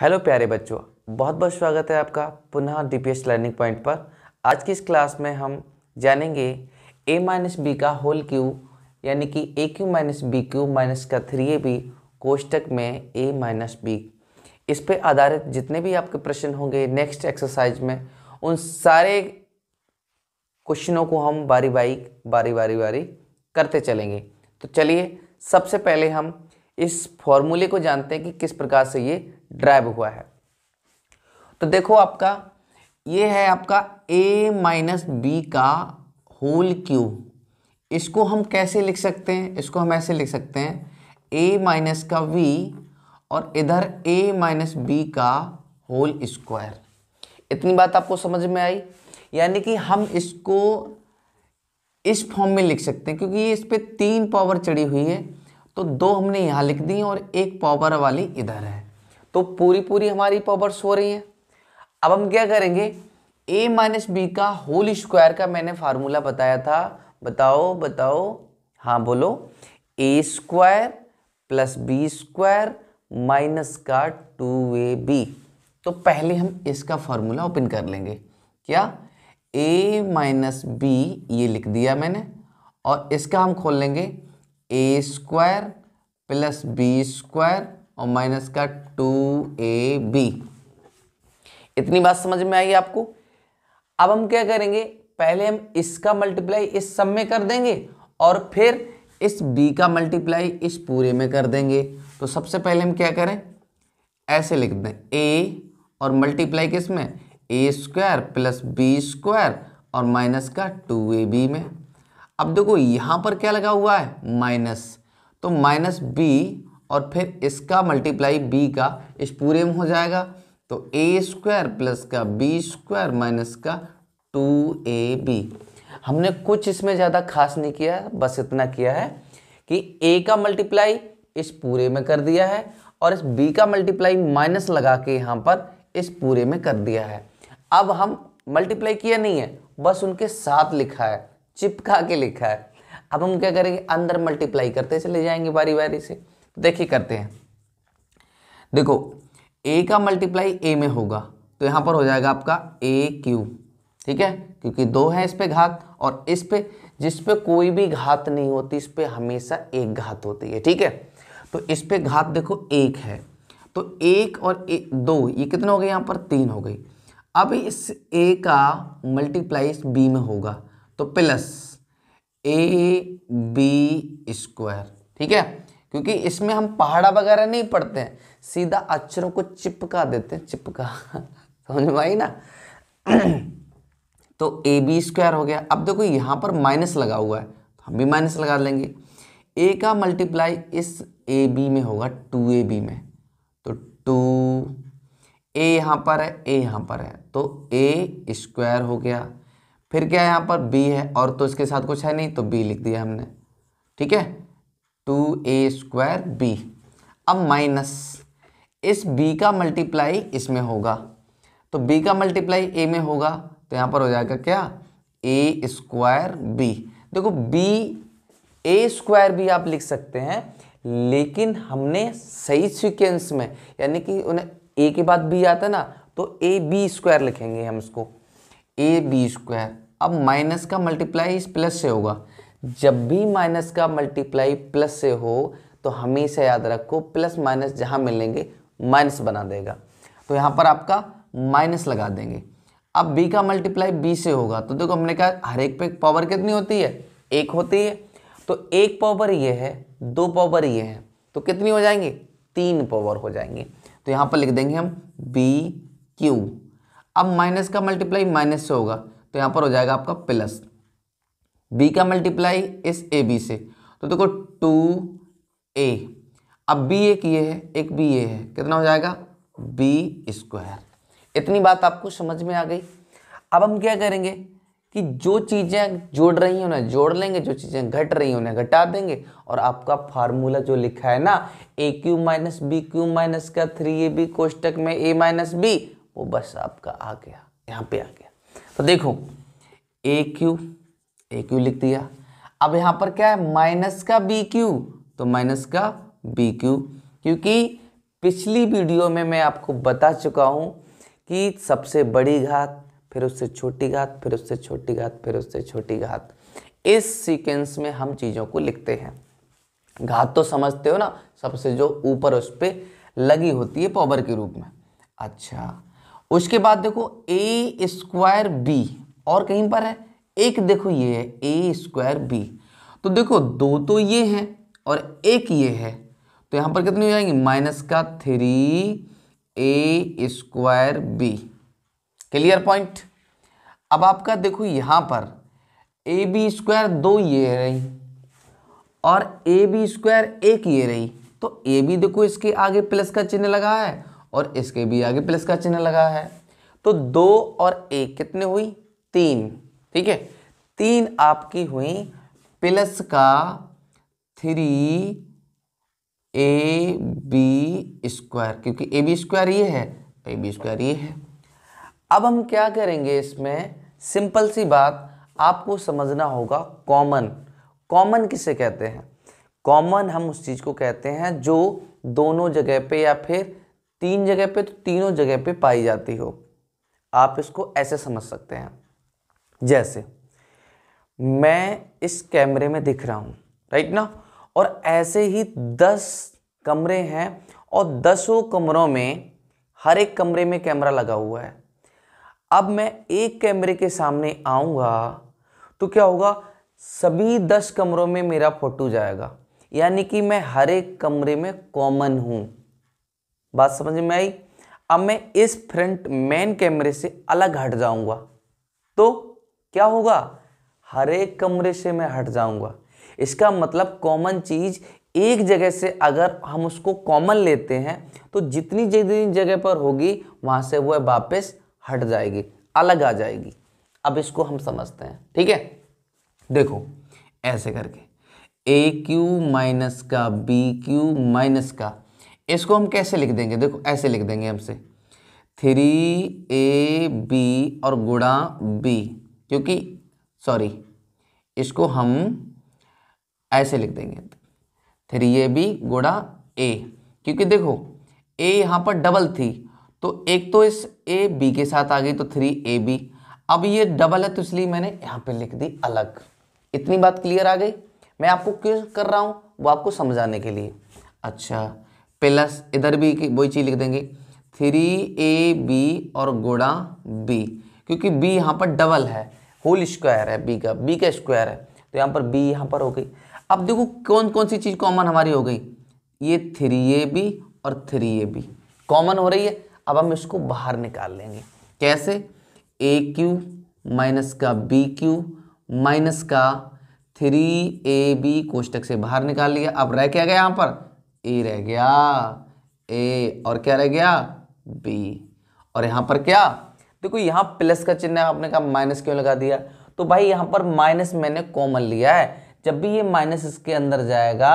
Hello प्यारे बच्चों, बहुत बहुत स्वागत है आपका पुनः डीपीएस लर्निंग पॉइंट पर। आज की इस क्लास में हम जानेंगे ए माइनस बी का होल क्यू यानी कि a cube minus b cube minus का थ्री ए बी कोष्टक में ए माइनस बी इस पे आधारित जितने भी आपके प्रश्न होंगे नेक्स्ट एक्सरसाइज में, उन सारे क्वेश्चनों को हम बारी बारी बारी बारी बारी करते चलेंगे। तो चलिए, सबसे पहले हम इस फॉर्मूले को जानते हैं कि किस प्रकार से ये ड्राइव हुआ है। तो देखो आपका, ये है आपका a माइनस बी का होल क्यू इसको हम कैसे लिख सकते हैं? इसको हम ऐसे लिख सकते हैं, a माइनस का v और इधर a माइनस बी का होल स्क्वायर इतनी बात आपको समझ में आई? यानी कि हम इसको इस फॉर्म में लिख सकते हैं, क्योंकि ये इस पर तीन पावर चढ़ी हुई है तो दो हमने यहाँ लिख दी और एक पावर वाली इधर है। तो पूरी पूरी हमारी पावर्स हो रही हैं। अब हम क्या करेंगे? ए माइनस बी का होल स्क्वायर का मैंने फार्मूला बताया था। बताओ बताओ। हाँ बोलो। A square plus b square minus का टू ए बी तो पहले हम इसका फार्मूला ओपन कर लेंगे। क्या? ए माइनस बी ये लिख दिया मैंने। और इसका हम खोल लेंगे। A square plus b square और माइनस का टू ए बी। इतनी बात समझ में आई आपको? अब हम क्या करेंगे? पहले हम इसका मल्टीप्लाई इस सब में कर देंगे और फिर इस b का मल्टीप्लाई इस पूरे में कर देंगे। तो सबसे पहले हम क्या करें? ऐसे लिख दें, a और मल्टीप्लाई किसमें? A square plus b square और माइनस का टू ए बी में। अब देखो, यहाँ पर क्या लगा हुआ है? माइनस तो माइनस बी और फिर इसका मल्टीप्लाई बी का इस पूरे में हो जाएगा। तो ए स्क्वायर प्लस का बी स्क्वायर माइनस का टू ए बी हमने कुछ इसमें ज़्यादा खास नहीं किया, बस इतना किया है कि ए का मल्टीप्लाई इस पूरे में कर दिया है और इस बी का मल्टीप्लाई माइनस लगा के यहाँ पर इस पूरे में कर दिया है। अब हम मल्टीप्लाई किया नहीं है, बस उनके साथ लिखा है, चिपका के लिखा है। अब हम क्या करेंगे? अंदर मल्टीप्लाई करते चले जाएँगे बारी बारी से। देखिए करते हैं। देखो ए का मल्टीप्लाई ए में होगा तो यहाँ पर हो जाएगा आपका ए क्यू ठीक है? क्योंकि दो है इस पे घात, और इस पे, जिस पे कोई भी घात नहीं होती, इस पे हमेशा एक घात होती है, ठीक है? तो इस पे घात देखो एक है तो एक और एक दो, ये कितने हो गए यहाँ पर? तीन हो गई। अब इस ए का मल्टीप्लाई इस बी में होगा तो प्लस ए बी स्क्वायर ठीक है? क्योंकि इसमें हम पहाड़ा वगैरह नहीं पढ़ते हैं। सीधा अक्षरों को चिपका देते हैं, चिपका। समझ में आई ना? तो ए बी स्क्वायर हो गया। अब देखो, यहाँ पर माइनस लगा हुआ है तो हम भी माइनस लगा लेंगे। ए का मल्टीप्लाई इस ए बी में होगा, टू ए बी में। तो टू, ए यहाँ पर है, ए यहाँ पर है। तो ए स्क्वायर हो गया। फिर क्या यहाँ पर बी है? और तो इसके साथ कुछ है नहीं तो बी लिख दिया हमने। ठीक है? Two a square b. अब माइनस, इस b का मल्टीप्लाई इसमें होगा। तो b का मल्टीप्लाई a में होगा तो यहाँ पर हो जाएगा क्या? A square b. देखो b ए स्क्वायर भी आप लिख सकते हैं, लेकिन हमने सही सिक्वेंस में, यानी कि उन्हें a के बाद b आता है ना तो ए बी स्क्वायर लिखेंगे हम इसको। A b square. अब माइनस का मल्टीप्लाई इस प्लस से होगा। जब भी माइनस का मल्टीप्लाई प्लस से हो तो हमेशा याद रखो प्लस माइनस जहाँ मिलेंगे माइनस बना देगा। तो यहाँ पर आपका माइनस लगा देंगे। अब b का मल्टीप्लाई b से होगा तो देखो हमने कहा हर एक पे पावर कितनी होती है? एक होती है। तो एक पावर ये है, दो पावर ये है तो कितनी हो जाएँगे? तीन पावर हो जाएँगे। तो यहाँ पर लिख देंगे हम बी क्यू अब माइनस का मल्टीप्लाई माइनस से होगा तो यहाँ पर हो जाएगा आपका प्लस बी का मल्टीप्लाई इस ए बी से। तो देखो टू ए अब बी एक ये है, एक बी ये है। कितना हो जाएगा? बी स्क्वायर इतनी बात आपको समझ में आ गई। अब हम क्या करेंगे कि जो चीज़ें जोड़ रही हैं, उन्हें जोड़ लेंगे। जो चीज़ें घट रही हैं, उन्हें घटा देंगे। और आपका फार्मूला जो लिखा है ना a cube minus b cube minus का थ्री ए बी कोष्टक में ए माइनस बी वो बस आपका आ गया। यहाँ पे आ गया। तो देखो ए क्यू ए क्यू लिख दिया। अब यहाँ पर क्या है? माइनस का बी क्यू तो माइनस का बी क्यू क्योंकि पिछली वीडियो में मैं आपको बता चुका हूँ कि सबसे बड़ी घात, फिर उससे छोटी घात, फिर उससे छोटी घात, फिर उससे छोटी घात, इस सीक्वेंस में हम चीज़ों को लिखते हैं। घात तो समझते हो ना, सबसे जो ऊपर उस पर लगी होती है पावर के रूप में। अच्छा उसके बाद देखो ए स्क्वायर बी और कहीं पर है? एक देखो ये है ए स्क्वायर बी तो देखो, दो तो ये है और एक ये है। तो यहाँ पर कितनी हो जाएँगी? माइनस का three a square b clear point अब आपका देखो यहाँ पर ए बी स्क्वायर दो ये रही और ए बी स्क्वायर एक ये रही। तो ए बी देखो इसके आगे प्लस का चिन्ह लगा है और इसके भी आगे प्लस का चिन्ह लगा है। तो दो और एक कितने हुई? तीन। ठीक है? तीन आपकी हुई प्लस का थ्री ए बी स्क्वायर, क्योंकि ए बी स्क्वायर ये है, ए बी स्क्वायर ये है। अब हम क्या करेंगे इसमें? सिंपल सी बात, आपको समझना होगा कॉमन। कॉमन किसे कहते हैं? कॉमन हम उस चीज़ को कहते हैं जो दोनों जगह पे या फिर तीन जगह पे तो तीनों जगह पे पाई जाती हो। आप इसको ऐसे समझ सकते हैं। जैसे, मैं इस कैमरे में दिख रहा हूँ राइट ना? और ऐसे ही दस कमरे हैं और दसों कमरों में हर एक कमरे में कैमरा लगा हुआ है। अब मैं एक कैमरे के सामने आऊँगा तो क्या होगा? सभी दस कमरों में मेरा फ़ोटो जाएगा। यानी कि मैं हर एक कमरे में कॉमन हूँ। बात समझ में आई? अब मैं इस फ्रंट मेन कैमरे से अलग हट जाऊँगा। तो क्या होगा? हर एक कमरे से मैं हट जाऊँगा। इसका मतलब कॉमन चीज़ एक जगह से अगर हम उसको कॉमन लेते हैं तो जितनी जितनी जगह पर होगी, वहाँ से वह वापस हट जाएगी, अलग आ जाएगी। अब इसको हम समझते हैं, ठीक है? देखो, ऐसे करके। ए क्यू माइनस का बी क्यू माइनस का, इसको हम कैसे लिख देंगे? देखो, ऐसे लिख देंगे हमसे। थ्री ए बी और गुणा बी। क्योंकि सॉरी इसको हम ऐसे लिख देंगे। थ्री ए बी गुणा ए क्योंकि देखो ए यहाँ पर डबल थी तो एक तो इस ए बी के साथ आ गई तो थ्री ए बी अब ये डबल है तो इसलिए मैंने यहाँ पे लिख दी अलग। इतनी बात क्लियर आ गई? मैं आपको क्यों कर रहा हूँ? वो आपको समझाने के लिए। अच्छा प्लस इधर भी वही चीज़ लिख देंगे। थ्री ए बी और गुणा बी क्योंकि बी यहाँ पर डबल है। होल स्क्वायर है बी का बी का स्क्वायर है। तो यहाँ पर बी यहाँ पर हो गई। अब देखो कौन कौन सी चीज़ कॉमन हमारी हो गई? ये थ्री ए बी और थ्री ए बी कॉमन हो रही है। अब हम इसको बाहर निकाल लेंगे। कैसे? ए क्यू माइनस का बी क्यू माइनस का थ्री ए बी कोष्टक से बाहर निकाल लिया। अब रह क्या गया यहाँ पर? ए रह गया। ए और क्या रह गया? बी और यहाँ पर क्या? देखो, यहाँ प्लस का चिन्ह आपने कहा माइनस क्यों लगा दिया? तो भाई, यहाँ पर माइनस मैंने कॉमन लिया है। जब भी ये माइनस इसके अंदर जाएगा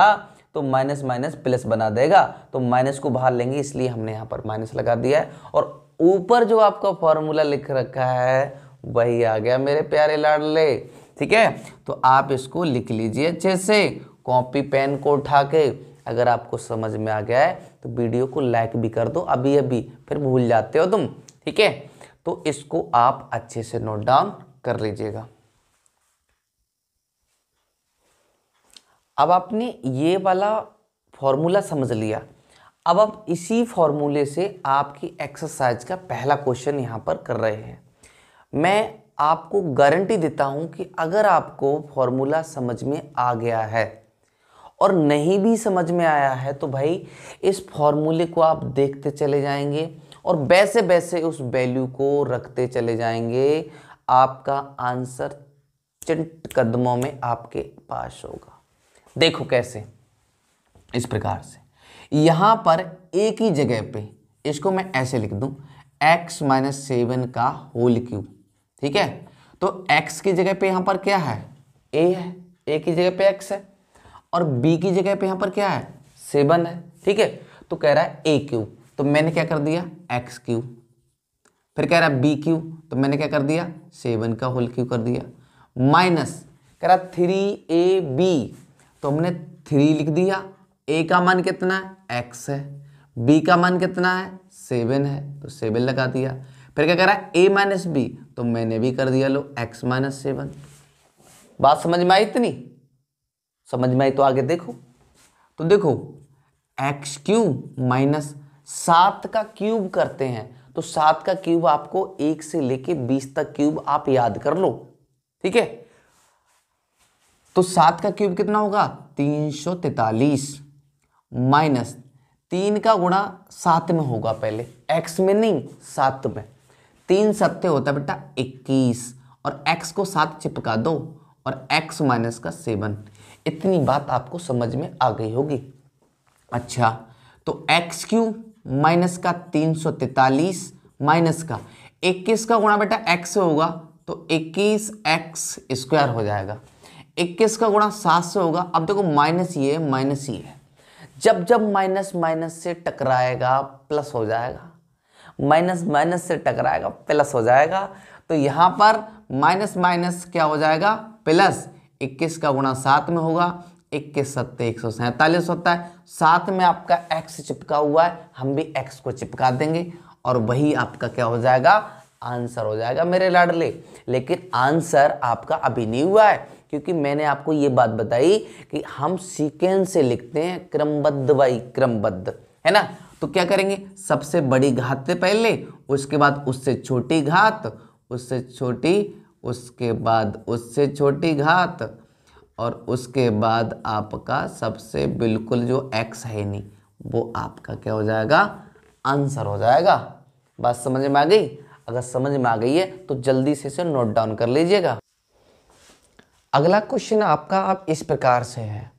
तो माइनस माइनस प्लस बना देगा। तो माइनस को बाहर लेंगे, इसलिए हमने यहाँ पर माइनस लगा दिया है। और ऊपर जो आपका फॉर्मूला लिख रखा है, वही आ गया मेरे प्यारे लाडले। ठीक है? तो आप इसको लिख लीजिए अच्छे से। कॉपी पेन को उठा के, अगर आपको समझ में आ गया है तो वीडियो को लाइक भी कर दो। अभी अभी फिर भूल जाते हो तुम। ठीक है? तो इसको आप अच्छे से नोट डाउन कर लीजिएगा। अब आपने ये वाला फॉर्मूला समझ लिया। अब आप इसी फॉर्मूले से आपकी एक्सरसाइज का पहला क्वेश्चन यहाँ पर कर रहे हैं। मैं आपको गारंटी देता हूँ कि अगर आपको फॉर्मूला समझ में आ गया है और नहीं भी समझ में आया है तो भाई इस फॉर्मूले को आप देखते चले जाएँगे। और वैसे वैसे उस वैल्यू को रखते चले जाएँगे। आपका आंसर चिंट कदमों में आपके पास होगा। देखो कैसे, इस प्रकार से। यहाँ पर एक ही जगह पे, इसको मैं ऐसे लिख दूँ, x माइनस सेवन का होल क्यूब ठीक है? तो x की जगह पे यहाँ पर क्या है? A है, a की जगह पे x है, और b की जगह पे यहाँ पर क्या है? सेवन है, ठीक है? तो कह रहा है ए क्यूब तो मैंने क्या कर दिया? एक्स क्यू फिर कह रहा बी क्यू तो मैंने क्या कर दिया? सेवन का होल क्यू कर दिया। माइनस कह रहा थ्री ए बी तो हमने थ्री लिख दिया। ए का मान कितना है? एक्स है। बी का मान कितना है? सेवन है। तो सेवन लगा दिया। फिर क्या करा? ए माइनस बी तो मैंने भी कर दिया लो एक्स माइनस सेवन। बात समझ में आई इतनी? समझ में आई तो आगे देखो। तो देखो एक्स क्यू माइनस सात का क्यूब करते हैं तो सात का क्यूब आपको एक से लेके बीस तक क्यूब आप याद कर लो, ठीक है? तो सात का क्यूब कितना होगा? तीन सौ तैतालीस माइनस तीन का गुणा सात में होगा पहले, एक्स में नहीं, सात में। तीन सत्य होता है बेटा इक्कीस, और एक्स को सात चिपका दो, और एक्स माइनस का सेवन। इतनी बात आपको समझ में आ गई होगी। अच्छा तो एक्स क्यू माइनस का तीन सौ तैतालीस, माइनस का इक्कीस का गुणा बेटा एक्स से होगा तो इक्कीस एक्स स्क्वायर हो जाएगा। इक्कीस का गुणा सात से होगा। अब देखो, माइनस ये माइनस ये है। जब जब माइनस माइनस से टकराएगा, प्लस हो जाएगा। माइनस माइनस से टकराएगा, प्लस हो जाएगा। तो यहाँ पर माइनस माइनस क्या हो जाएगा? प्लस इक्कीस का गुणा सात में होगा। इक्कीस सत्ते, एक सौ सैंतालीस होता है। साथ में आपका एक्स चिपका हुआ है, हम भी एक्स को चिपका देंगे और वही आपका क्या हो जाएगा? आंसर हो जाएगा मेरे लाडले। लेकिन आंसर आपका अभी नहीं हुआ है, क्योंकि मैंने आपको ये बात बताई कि हम सीक्वेंस से लिखते हैं, क्रमबद्ध बाई क्रमबद्ध, है ना? तो क्या करेंगे? सबसे बड़ी घात से पहले, उसके बाद उससे छोटी घात, उससे छोटी, उसके बाद उससे छोटी घात और उसके बाद आपका सबसे बिल्कुल जो एक्स है नहीं, वो आपका क्या हो जाएगा? आंसर हो जाएगा। बात समझ में आ गई? अगर समझ में आ गई है तो जल्दी से इसे नोट डाउन कर लीजिएगा। अगला क्वेश्चन आपका, आप इस प्रकार से है।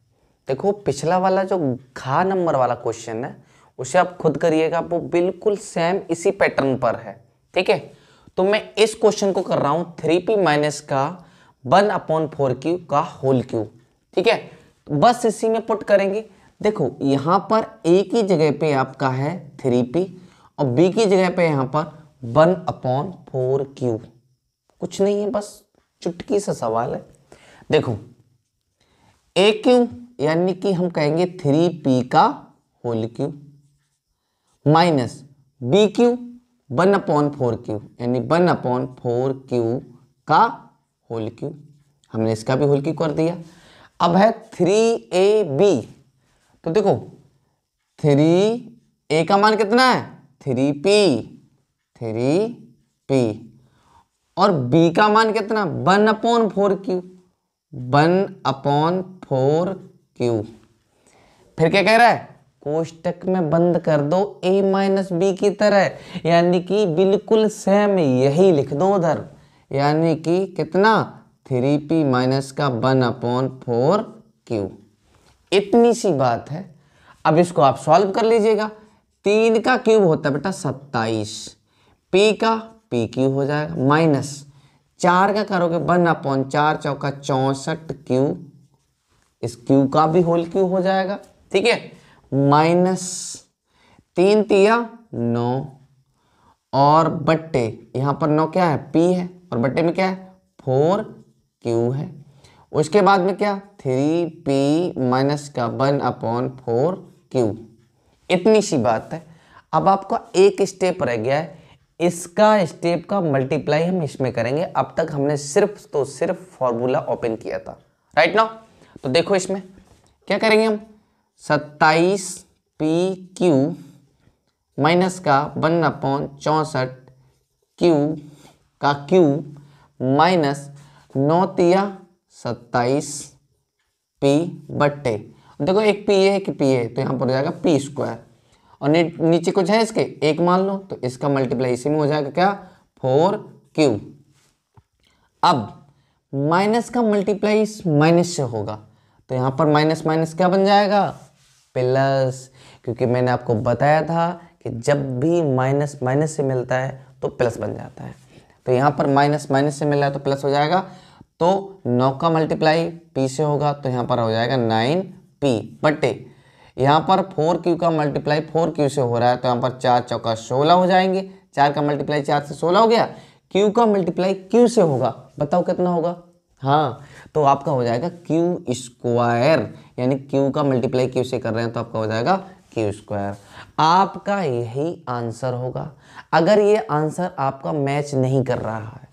देखो, पिछला वाला जो घा नंबर वाला क्वेश्चन है, उसे आप खुद करिएगा, वो बिल्कुल सेम इसी पैटर्न पर है। ठीक है? तो मैं इस क्वेश्चन को कर रहा हूँ थ्री पी माइनस का वन अपॉन फोर क्यू का होल क्यू। ठीक है? बस इसी में पुट करेंगे। देखो, यहाँ पर ए की जगह पे आपका है थ्री पी और बी की जगह पे यहाँ पर वन अपॉन फोर क्यू। कुछ नहीं है, बस चुटकी सा सवाल है। देखो ए क्यू यानी कि हम कहेंगे थ्री पी का whole cube minus b cube one upon four q, यानी वन अपॉन फोर क्यू का होल क्यू। हमने इसका भी होल क्यू कर दिया। अब है थ्री ए बी। तो देखो, थ्री ए का मान कितना है? Three p. Three p. और बी का मान कितना? One upon four q. One upon four q. फिर क्या कह रहा है? कोष्टक में बंद कर दो। ए माइनस बी की तरह। यानी कि बिल्कुल सेम। यही लिख दो उधर। यानी कि कितना? थ्री पी माइनस का वन अपॉन फोर क्यू। इतनी सी बात है। अब इसको आप सॉल्व कर लीजिएगा। तीन का क्यूब होता है बेटा सत्ताईस। पी का, पी क्यू हो जाएगा, माइनस। चार का करोगे, वन अपॉन चार चौका चौसठ क्यू। इस क्यू का भी होल क्यू हो जाएगा। ठीक है? माइनस। तीन तिया नौ। और बट्टे, यहाँ पर नौ क्या है? पी है। और बट्टे में क्या है? फोर क्यू है। उसके बाद में क्या? थ्री पी माइनस का वन अपॉन फोर क्यू। इतनी सी बात है। अब आपका एक स्टेप रह गया है। इसका स्टेप का मल्टीप्लाई हम इसमें करेंगे। अब तक हमने सिर्फ़ तो सिर्फ़ फॉर्मूला ओपन किया था। राइट नाउ तो देखो इसमें। क्या करेंगे हम? सत्ताईस पी क्यू माइनस का वन अपॉन चौंसठ क्यू का क्यू माइनस नौ तिया सत्ताईस पी बट्टे। देखो एक पी है, एक पी ए तो यहाँ पर हो जाएगा पी स्क्वायर और नीचे कुछ है इसके? एक मान लो तो इसका मल्टीप्लाई इसी में हो जाएगा क्या? फोर क्यू अब माइनस का मल्टीप्लाई माइनस से होगा तो यहाँ पर माइनस माइनस क्या बन जाएगा? प्लस क्योंकि मैंने आपको बताया था कि जब भी माइनस माइनस से मिलता है तो प्लस बन जाता है। तो यहाँ पर माइनस माइनस से मिल रहा है तो प्लस हो जाएगा। तो नौ का मल्टीप्लाई पी से होगा तो यहाँ पर हो जाएगा नाइन पी। बटे यहाँ पर फोर क्यू का मल्टीप्लाई फोर क्यू से हो रहा है तो यहाँ पर चार चौका सोलह हो जाएँगे। चार का मल्टीप्लाई चार से सोलह हो गया। क्यू का मल्टीप्लाई क्यू से होगा। बताओ कितना होगा? हाँ तो आपका हो जाएगा क्यू स्क्वायर। यानी क्यू का मल्टीप्लाई क्यू से कर रहे हैं तो आपका हो जाएगा क्यू स्क्वायर आपका यही आंसर होगा। अगर ये आंसर आपका मैच नहीं कर रहा है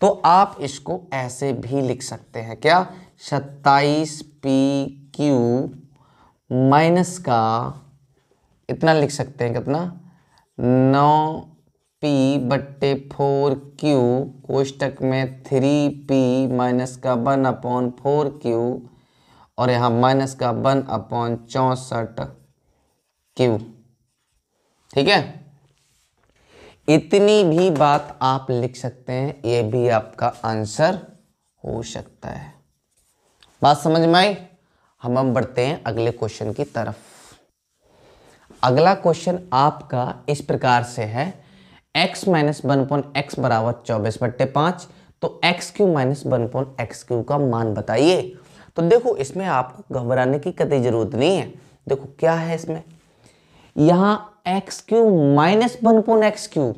तो आप इसको ऐसे भी लिख सकते हैं। क्या? सत्ताईस पी क्यू माइनस का, इतना लिख सकते हैं कितना? नौ पी बट्टे फोर क्यू कोष्टक में थ्री पी माइनस का वन अपॉन फोर क्यू और यहाँ माइनस का वन अपॉन चौंसठ। क्यू? ठीक है? इतनी भी बात आप लिख सकते हैं, ये भी आपका आंसर हो सकता है। बात समझ में आई? हम हम बढ़ते हैं अगले क्वेश्चन की तरफ़। अगला क्वेश्चन आपका इस प्रकार से है। X minus one point x बराबर चौबीस बट्टे पाँच तो x cube minus one point x cube का मान बताइए। तो देखो, इसमें आपको घबराने की कतई ज़रूरत नहीं है। देखो, क्या है इसमें? यहाँ x cube minus one point x cube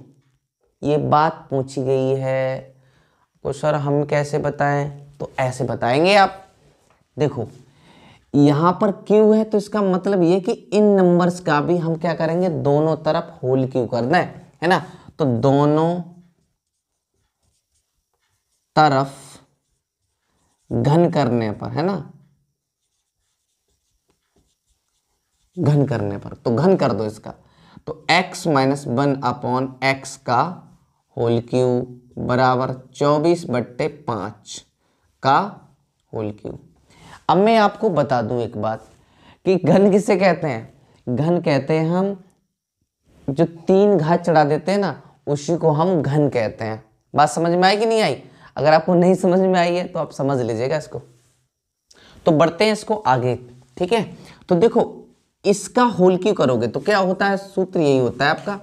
ये बात पूछी गई है। तो सर हम कैसे बताएँ? तो ऐसे बताएँगे आप। देखो, यहाँ पर क्यू है तो इसका मतलब ये कि इन नंबर्स का भी हम क्या करेंगे? दोनों तरफ़ होल क्यू करना है है ना? तो दोनों तरफ़ घन करने पर, है ना? घन करने पर तो घन कर दो इसका। तो x minus one upon x का होल क्यू बराबर चौबीस बट्टे पाँच का होल क्यू अब मैं आपको बता दूँ एक बात कि घन किसे कहते हैं? घन कहते हैं हम, जो तीन घात चढ़ा देते हैं ना, उसी को हम घन कहते हैं। बात समझ में आई कि नहीं आई? अगर आपको नहीं समझ में आई है तो आप समझ लीजिएगा इसको। तो बढ़ते हैं इसको आगे, ठीक है? तो देखो इसका होल क्यों करोगे? तो क्या होता है? सूत्र यही होता है आपका।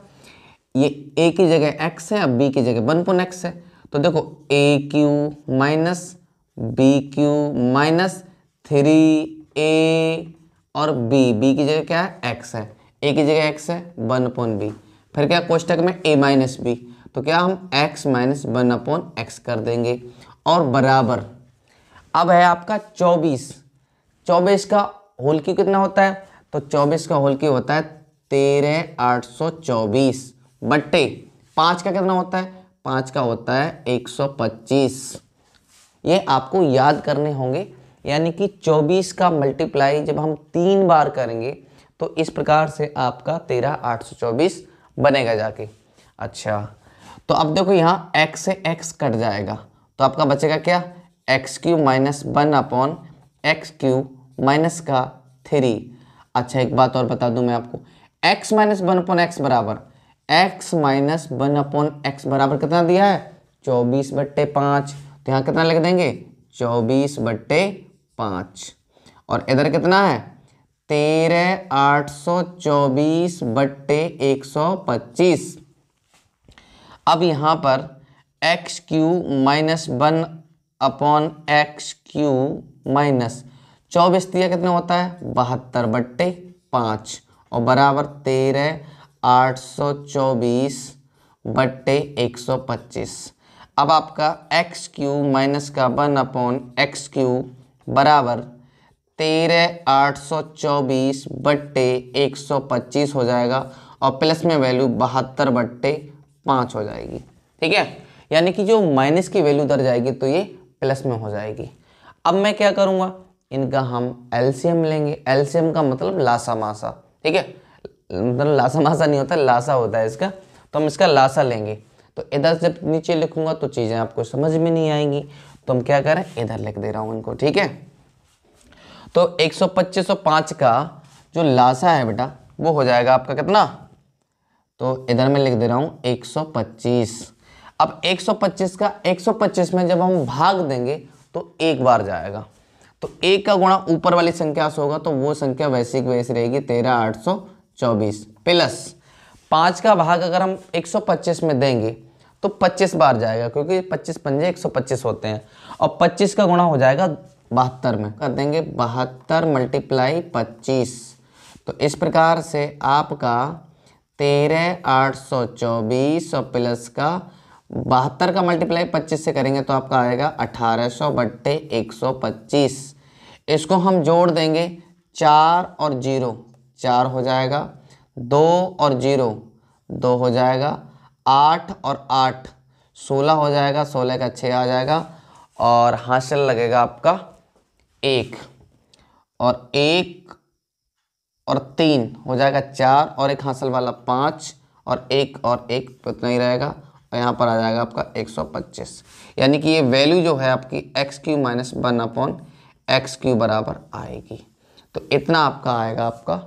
ये ए की जगह एक्स है, अब बी की जगह वन पोन एक्स है। तो देखो a cube minus b cube minus three a और बी बी की जगह क्या है? एक्स है। ए की जगह एक्स है, वन अपॉन बी फिर क्या कोष्टक में? ए माइनस बी तो क्या हम x minus one upon x कर देंगे। और बराबर। अब है आपका चौबीस। चौबीस का होल की कितना होता है? तो चौबीस का होल की होता है तेरह आठ सौ चौबीस। बट्टे, पाँच का कितना होता है? पाँच का होता है एक सौ पच्चीस। ये आपको याद करने होंगे, यानी कि 24 का मल्टीप्लाई जब हम तीन बार करेंगे तो इस प्रकार से आपका तेरह आठ सौ चौबीस बनेगा जाके। अच्छा तो अब देखो यहाँ x से x कट जाएगा। तो आपका बचेगा क्या? X cube minus one upon x cube minus का थ्री अच्छा एक बात और बता दूँ मैं आपको। X minus one upon x बराबर। X minus one upon x बराबर कितना दिया है? चौबीस बट्टे पाँच। तो यहाँ कितना लिख देंगे? चौबीस बट्टे पाँच। और इधर कितना है? तेरह आठ सौ चौबीस बट्टे एक सौ पच्चीस। अब यहाँ पर x cube minus one upon x cube minus चौबीस दिया कितना होता है? बहत्तर बट्टे पाँच। और बराबर तेरह, आठ सौ चौबीस बट्टे एक सौ पच्चीस। अब आपका एक्स क्यू माइनस का वन अपॉन एक्स क्यू बराबर तेरह, आठ सौ चौबीस बट्टे एक सौ पच्चीस हो जाएगा और प्लस में वैल्यू बहत्तर बट्टे पाँच हो जाएगी। ठीक है? यानी कि जो माइनस की वैल्यू दर जाएगी तो ये प्लस में हो जाएगी। अब मैं क्या करूँगा? इनका हम एलसीएम लेंगे। एलसीएम का मतलब लासा मासा, ठीक है? मतलब लासा मासा नहीं होता, लासा होता है इसका। तो हम इसका लासा लेंगे। तो इधर जब नीचे लिखूँगा तो चीज़ें आपको समझ में नहीं आएँगी। तो हम क्या करें? इधर लिख दे रहा हूँ इनको, ठीक है? तो एक सौ का जो लासा है बेटा, वो हो जाएगा आपका कितना? तो इधर मैं लिख दे रहा हूँ एक सौ पच्चीस। अब एक सौ पच्चीस का, एक सौ पच्चीस में जब हम भाग देंगे तो एक बार जाएगा। तो एक का गुणा ऊपर वाली संख्या से होगा तो वो संख्या वैसी की वैसी रहेगी, तेरह आठ सौ चौबीस प्लस। पाँच का भाग अगर हम एक सौ पच्चीस में देंगे तो 25 बार जाएगा, क्योंकि 25 पंजे 125 होते हैं। और 25 का गुणा हो जाएगा बहत्तर में, कर देंगे बहत्तर मल्टीप्लाई पच्चीस। तो इस प्रकार से आपका तेरह आठ सौ चौबीस और प्लस का बहत्तर का मल्टीप्लाई पच्चीस से करेंगे तो आपका आएगा अठारह सौ बट्टे एक सौ पच्चीस। इसको हम जोड़ देंगे, चार और ज़ीरो, चार हो जाएगा, दो और ज़ीरो, दो हो जाएगा, आठ और आठ, सोलह हो जाएगा, सोलह का छः आ जाएगा, और हासिल लगेगा आपका एक, और एक और तीन हो जाएगा चार, और एक हासिल वाला पाँच, और एक और एक तो इतना ही रहेगा। यहाँ पर आ जाएगा आपका 125 यानी कि ये वैल्यू जो है आपकी x cube minus one upon x cube बराबर आएगी। तो इतना आपका आएगा आपका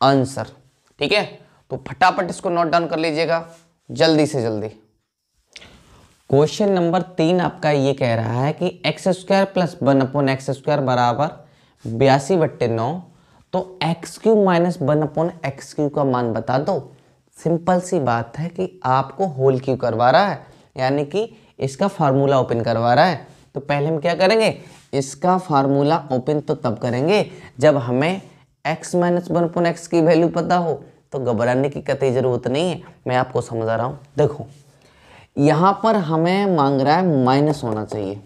आंसर ठीक है? तो फटाफट इसको नोट डाउन कर लीजिएगा, जल्दी से जल्दी। क्वेश्चन नंबर तीन आपका ये कह रहा है कि x square plus one upon x square बराबर बयासी बट्टे नौ। तो x cube minus one upon x cube का मान बता दो। सिंपल सी बात है कि आपको होल क्यू करवा रहा है? यानी कि इसका फार्मूला ओपन करवा रहा है। तो पहले हम क्या करेंगे? इसका फार्मूला ओपन तो तब करेंगे जब हमें x minus one point x की वैल्यू पता हो। तो घबराने की कतई ज़रूरत नहीं है। मैं आपको समझा रहा हूँ। देखो, यहाँ पर हमें मांग रहा है माइनस होना चाहिए।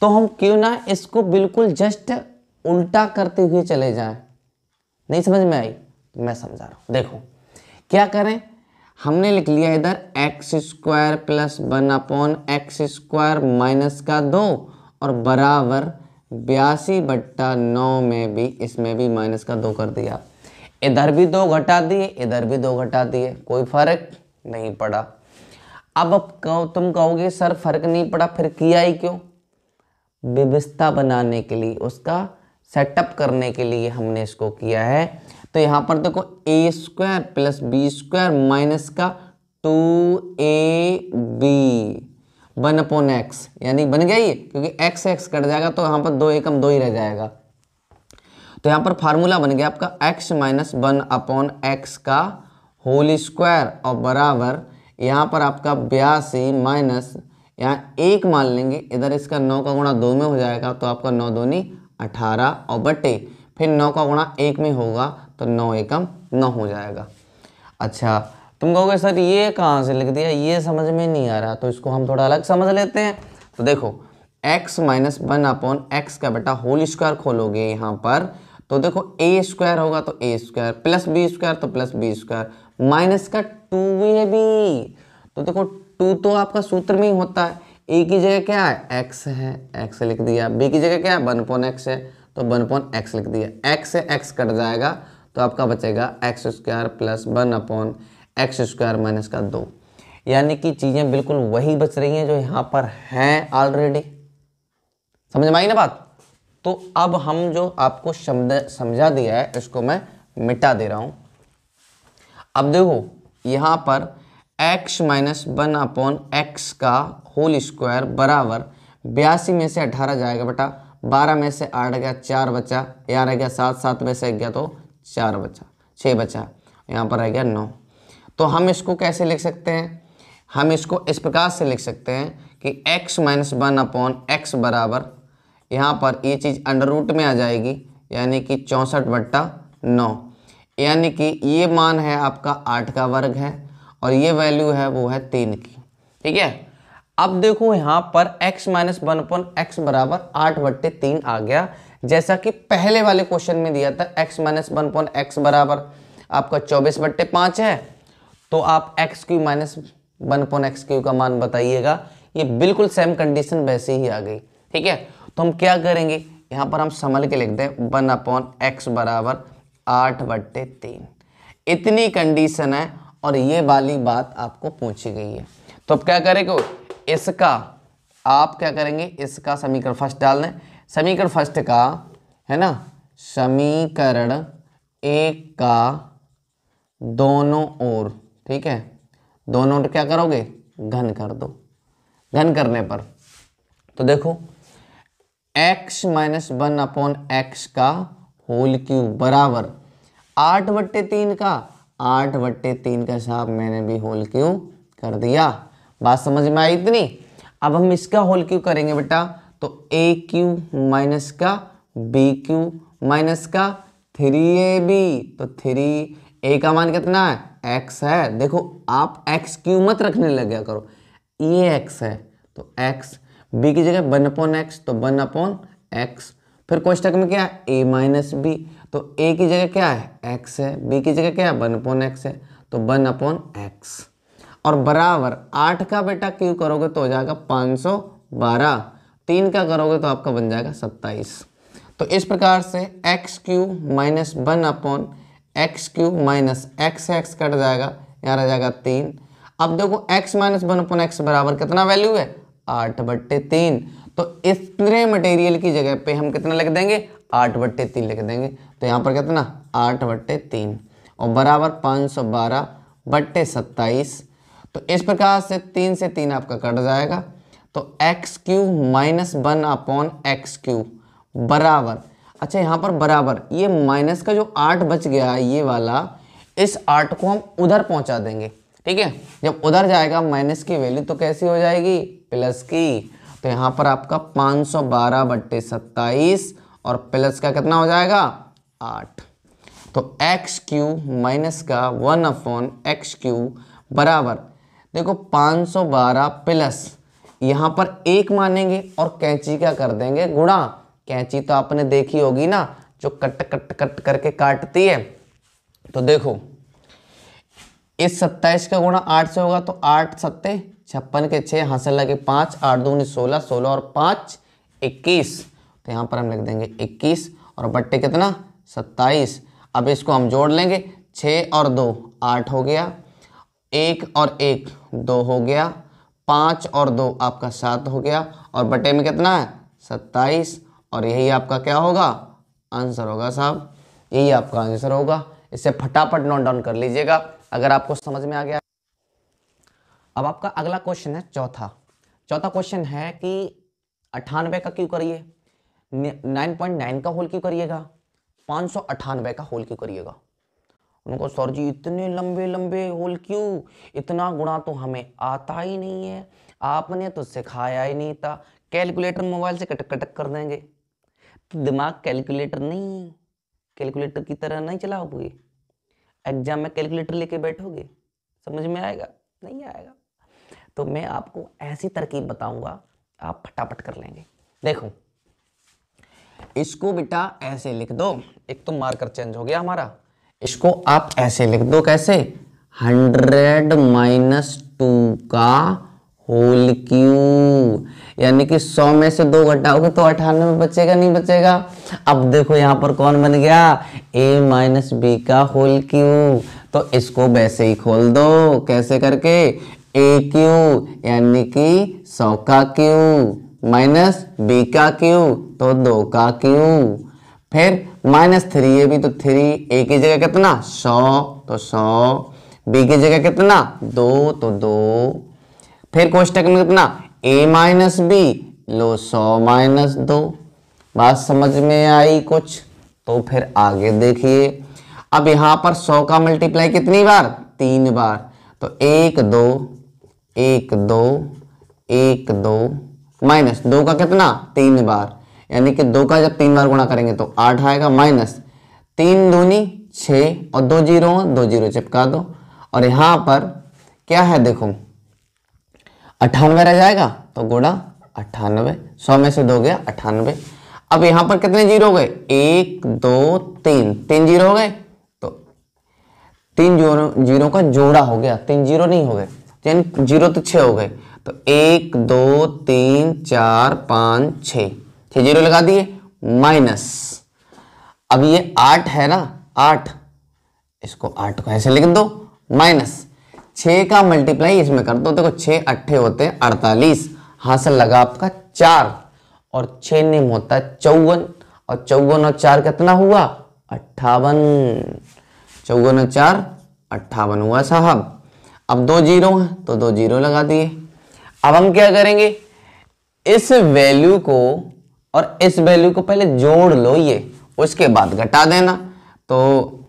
तो हम क्यों ना इसको बिल्कुल जस्ट उल्टा करते हुए चले जाएँ? नहीं समझ में आई? तो मैं समझा रहा हूँ। देखो क्या करें? हमने लिख लिया इधर x square plus one upon x square minus का दो और बराबर बयासी बट्टा नौ में भी, इसमें भी माइनस का दो कर दिया। इधर भी दो घटा दिए, इधर भी दो घटा दिए। कोई फ़र्क नहीं पड़ा। अब अब कहो, तुम कहोगे, सर, फ़र्क नहीं पड़ा, फिर किया ही क्यों? व्यवस्था बनाने के लिए, उसका सेटअप करने के लिए हमने इसको किया है। तो यहाँ पर देखो a square plus b square minus का two a b one upon x यानी बन गया ये, क्योंकि एक्स एक्स कट जाएगा तो यहाँ पर दो एकम दो ही रह जाएगा। तो यहाँ पर फार्मूला बन गया आपका x minus one upon x का होल स्क्वायर और बराबर यहाँ पर आपका बयासी माइनस यहाँ एक मान लेंगे, इधर इसका नौ का गुणा दो में हो जाएगा तो आपका नौ दोनी अठारह और बटे, फिर नौ का गुणा एक में होगा तो नौ एकम नौ हो जाएगा। अच्छा तुम कहोगे, सर, ये कहाँ से लिख दिया? ये समझ में नहीं आ रहा। तो इसको हम थोड़ा अलग समझ लेते हैं। तो देखो, x minus one upon x का बेटा होल स्क्वायर खोलोगे यहाँ पर तो देखो ए स्क्वायर होगा तो a square plus b square तो प्लस बी स्क्वायर माइनस का टू ए बी तो देखो टू तो आपका सूत्र में ही होता है। ए की जगह क्या है? एक्स है एक्स लिख दिया। बी की जगह क्या है? वन पॉन एक्स है तो वन पॉन एक्स लिख दिया। एक्स से एक्स कट जाएगा तो आपका बचेगा x square plus one upon x square minus का दो। यानी कि चीज़ें बिल्कुल वही बच रही हैं जो यहाँ पर हैं ऑलरेडी समझ में आई ना बात? तो अब हम जो आपको शब्द समझा दिया है, इसको मैं मिटा दे रहा हूँ। अब देखो, यहाँ पर x minus one upon x का होल स्क्वायर बराबर बयासी में से अठारह जाएगा बेटा। बारह में से आठ गया, चार बचा यहाँ रह गया, सात सात में से गया तो चार बचा छः बचा, यहाँ पर रह गया नौ। तो हम इसको कैसे लिख सकते हैं? हम इसको इस प्रकार से लिख सकते हैं कि x minus one upon x बराबर, यहाँ पर ये चीज़ अंडर रूट में आ जाएगी, यानी कि चौंसठ बट्टा नौ। यानी कि ये मान है आपका आठ का वर्ग है, और ये वैल्यू है वो है तीन की। ठीक है? अब देखो यहाँ पर x minus one upon x बराबर आठ बट्टे तीन आ गया। जैसा कि पहले वाले क्वेश्चन में दिया था, x minus one point x बराबर, आपका चौबीस बट्टे पाँच है तो आप x cube minus one point x cube का मान बताइएगा। ये बिल्कुल सेम कंडीशन वैसे ही आ गई, ठीक है? तो हम क्या करेंगे? यहाँ पर हम संभल के लिख दें वन अपॉन एक्स बराबर आठ बट्टे तीन। इतनी कंडीशन है और ये वाली बात आपको पूछी गई है। तो अब क्या करेंगे? इसका, आप क्या करेंगे? इसका समीकरण फ़र्स्ट डाल दें समीकरण फ़र्स्ट का, है ना? समीकरण एक का दोनों ओर, ठीक है? दोनों ओर क्या करोगे? घन कर दो। घन करने पर। तो देखो, x minus one upon x का होल क्यूब बराबर आठ बट्टे तीन का, आठ बट्टे तीन का हिसाब मैंने भी होल क्यूब कर दिया। बात समझ में आई इतनी? अब हम इसका होल क्यू करेंगे बेटा। तो ए क्यू माइनस का बी क्यू माइनस का थ्री ए बी तो थ्री ए का मान कितना है? एक्स है। देखो, आप एक्स क्यू मत रखने लग गया करो। ये एक्स है तो एक्स बी की जगह वन अपॉन एक्स तो वन अपॉन एक्स फिर कोष्टक में क्या है? ए माइनस बी तो ए की जगह क्या है? एक्स है। बी की जगह क्या है? वन अपॉन एक्स है तो वन अपॉन एक्स और बराबर आठ का बेटा क्यू करोगे तो हो जाएगा पाँच सौ बारह। तीन का करोगे तो आपका बन जाएगा सत्ताईस। तो इस प्रकार से x cube minus one upon x cube minus x x cut जाएगा, यहाँ रह जाएगा तीन। अब देखो x minus one upon x बराबर कितना वैल्यू है? आठ बट्टे तीन। तो इतने मटेरियल की जगह पे हम कितना लिख देंगे? आठ बट्टे तीन लिख देंगे। तो यहाँ पर कितना? आठ बट्टे तीन। और बराबर पाँच सौ बारह बट्टे सत्ताईस। तो इस प्रकार से तीन से तीन आपका कट जाएगा। तो x cube minus one upon x cube बराबर। अच्छा यहाँ पर बराबर। ये माइनस का जो आठ बच गया ये वाला, इस आठ को हम उधर पहुँचा देंगे, ठीक है? जब उधर जाएगा माइनस की वैल्यू तो कैसी हो जाएगी? प्लस की। तो यहाँ पर आपका पाँच सौ बारह बट्टे सत्ताईस और प्लस का कितना हो जाएगा? आठ। तो एक्स क्यू माइनस का वन अपॉन एक्स क्यू बराबर। देखो 512 प्लस यहाँ पर एक मानेंगे और कैंची क्या कर देंगे? गुणा। कैंची तो आपने देखी होगी ना, जो कट कट कट करके काटती है। तो देखो, इस सत्ताईस का गुणा आठ से होगा तो आठ सत्ते, छप्पन के छः हासिल लगे पाँच, आठ दो उन्नीस सोलह सोलह और पाँच, इक्कीस। तो यहाँ पर हम लिख देंगे इक्कीस और बट्टे कितना? सत्ताईस। अब इसको हम जोड़ लेंगे छः और दो, आठ हो गया, एक और एक, दो हो गया पाँच और दो आपका सात हो गया, और बटे में कितना है? सत्ताईस। और यही आपका क्या होगा? आंसर होगा साहब, यही आपका आंसर होगा। इसे फटाफट नोट डाउन कर लीजिएगा, अगर आपको समझ में आ गया। अब आपका अगला क्वेश्चन है चौथा। चौथा क्वेश्चन है कि अठानवे का क्यों करिए? नाइन पॉइंट नाइन का होल क्यों करिएगा? पाँच सौ अठानवे का होल क्यों करिएगा? उनको सर जी, इतने लंबे लंबे होल क्यों? इतना गुणा तो हमें आता ही नहीं है। आपने तो सिखाया ही नहीं था। कैलकुलेटर मोबाइल से कटक कटक कर देंगे। तो दिमाग कैलकुलेटर नहीं, कैलकुलेटर की तरह नहीं चलाओगे। एग्ज़ाम में कैलकुलेटर लेके बैठोगे। समझ में आएगा? नहीं आएगा। तो मैं आपको ऐसी तरकीब बताऊँगा। आप फटाफट कर लेंगे। देखो, इसको बेटा ऐसे लिख दो। एक तो मार्कर चेंज हो गया हमारा। इसको आप ऐसे लिख दो कैसे? हंड्रेड माइनस टू का होल क्यू। यानी कि सौ में से दो घटाओगे तो अठानवे बचेगा, नहीं बचेगा? अब देखो यहाँ पर कौन बन गया? ए माइनस बी का होल क्यू। तो इसको वैसे ही खोल दो। कैसे करके? ए क्यू, यानी कि सौ का क्यू। माइनस बी का क्यू तो दो का क्यू। फिर माइनस थ्री ये भी तो थ्री, ए की जगह कितना? सौ तो सौ। बी की जगह कितना? दो तो दो। फिर कोष्टक में कितना? ए माइनस बी, लो सौ माइनस दो। बात समझ में आई कुछ? तो फिर आगे देखिए। अब यहाँ पर सौ का मल्टीप्लाई कितनी बार? तीन बार। तो एक, दो एक दो एक, दो, माइनस दो का कितना? तीन बार। यानी कि दो का जब तीन बार गुणा करेंगे तो आठ आएगा माइनस। तीन दूनी छ और दो ज़ीरो दो ज़ीरो चिपका दो। और यहाँ पर क्या है देखो? अट्ठानवे रह जाएगा तो गुणा अट्ठानवे, सौ में से दो गया अट्ठानवे। अब यहाँ पर कितने ज़ीरो गए? एक, दो, तीन। तीन ज़ीरो हो गए? तो तीन ज़ीरो ज़ीरो का जोड़ा हो गया। तीन ज़ीरो नहीं हो गए। यानी ज़ीरो तो छह हो गए। तो एक, दो, तीन, चार, पाँच छ छह ज़ीरो लगा दिए, माइनस। अब ये आठ है ना, आठ। इसको आठ को ऐसे लिख दो, माइनस। छ का मल्टीप्लाई इसमें कर दो, देखो छह अट्ठे होते हैं, अड़तालीस। हासिल लगा आपका चार। और छह निम होता है चौवन। और चौवन और चार कितना हुआ? अट्ठावन। चौवन और चार, अट्ठावन हुआ साहब। अब दो ज़ीरो है तो दो ज़ीरो लगा दिए। अब हम क्या करेंगे? इस वैल्यू को और इस वैल्यू को पहले जोड़ लो ये, उसके बाद घटा देना। तो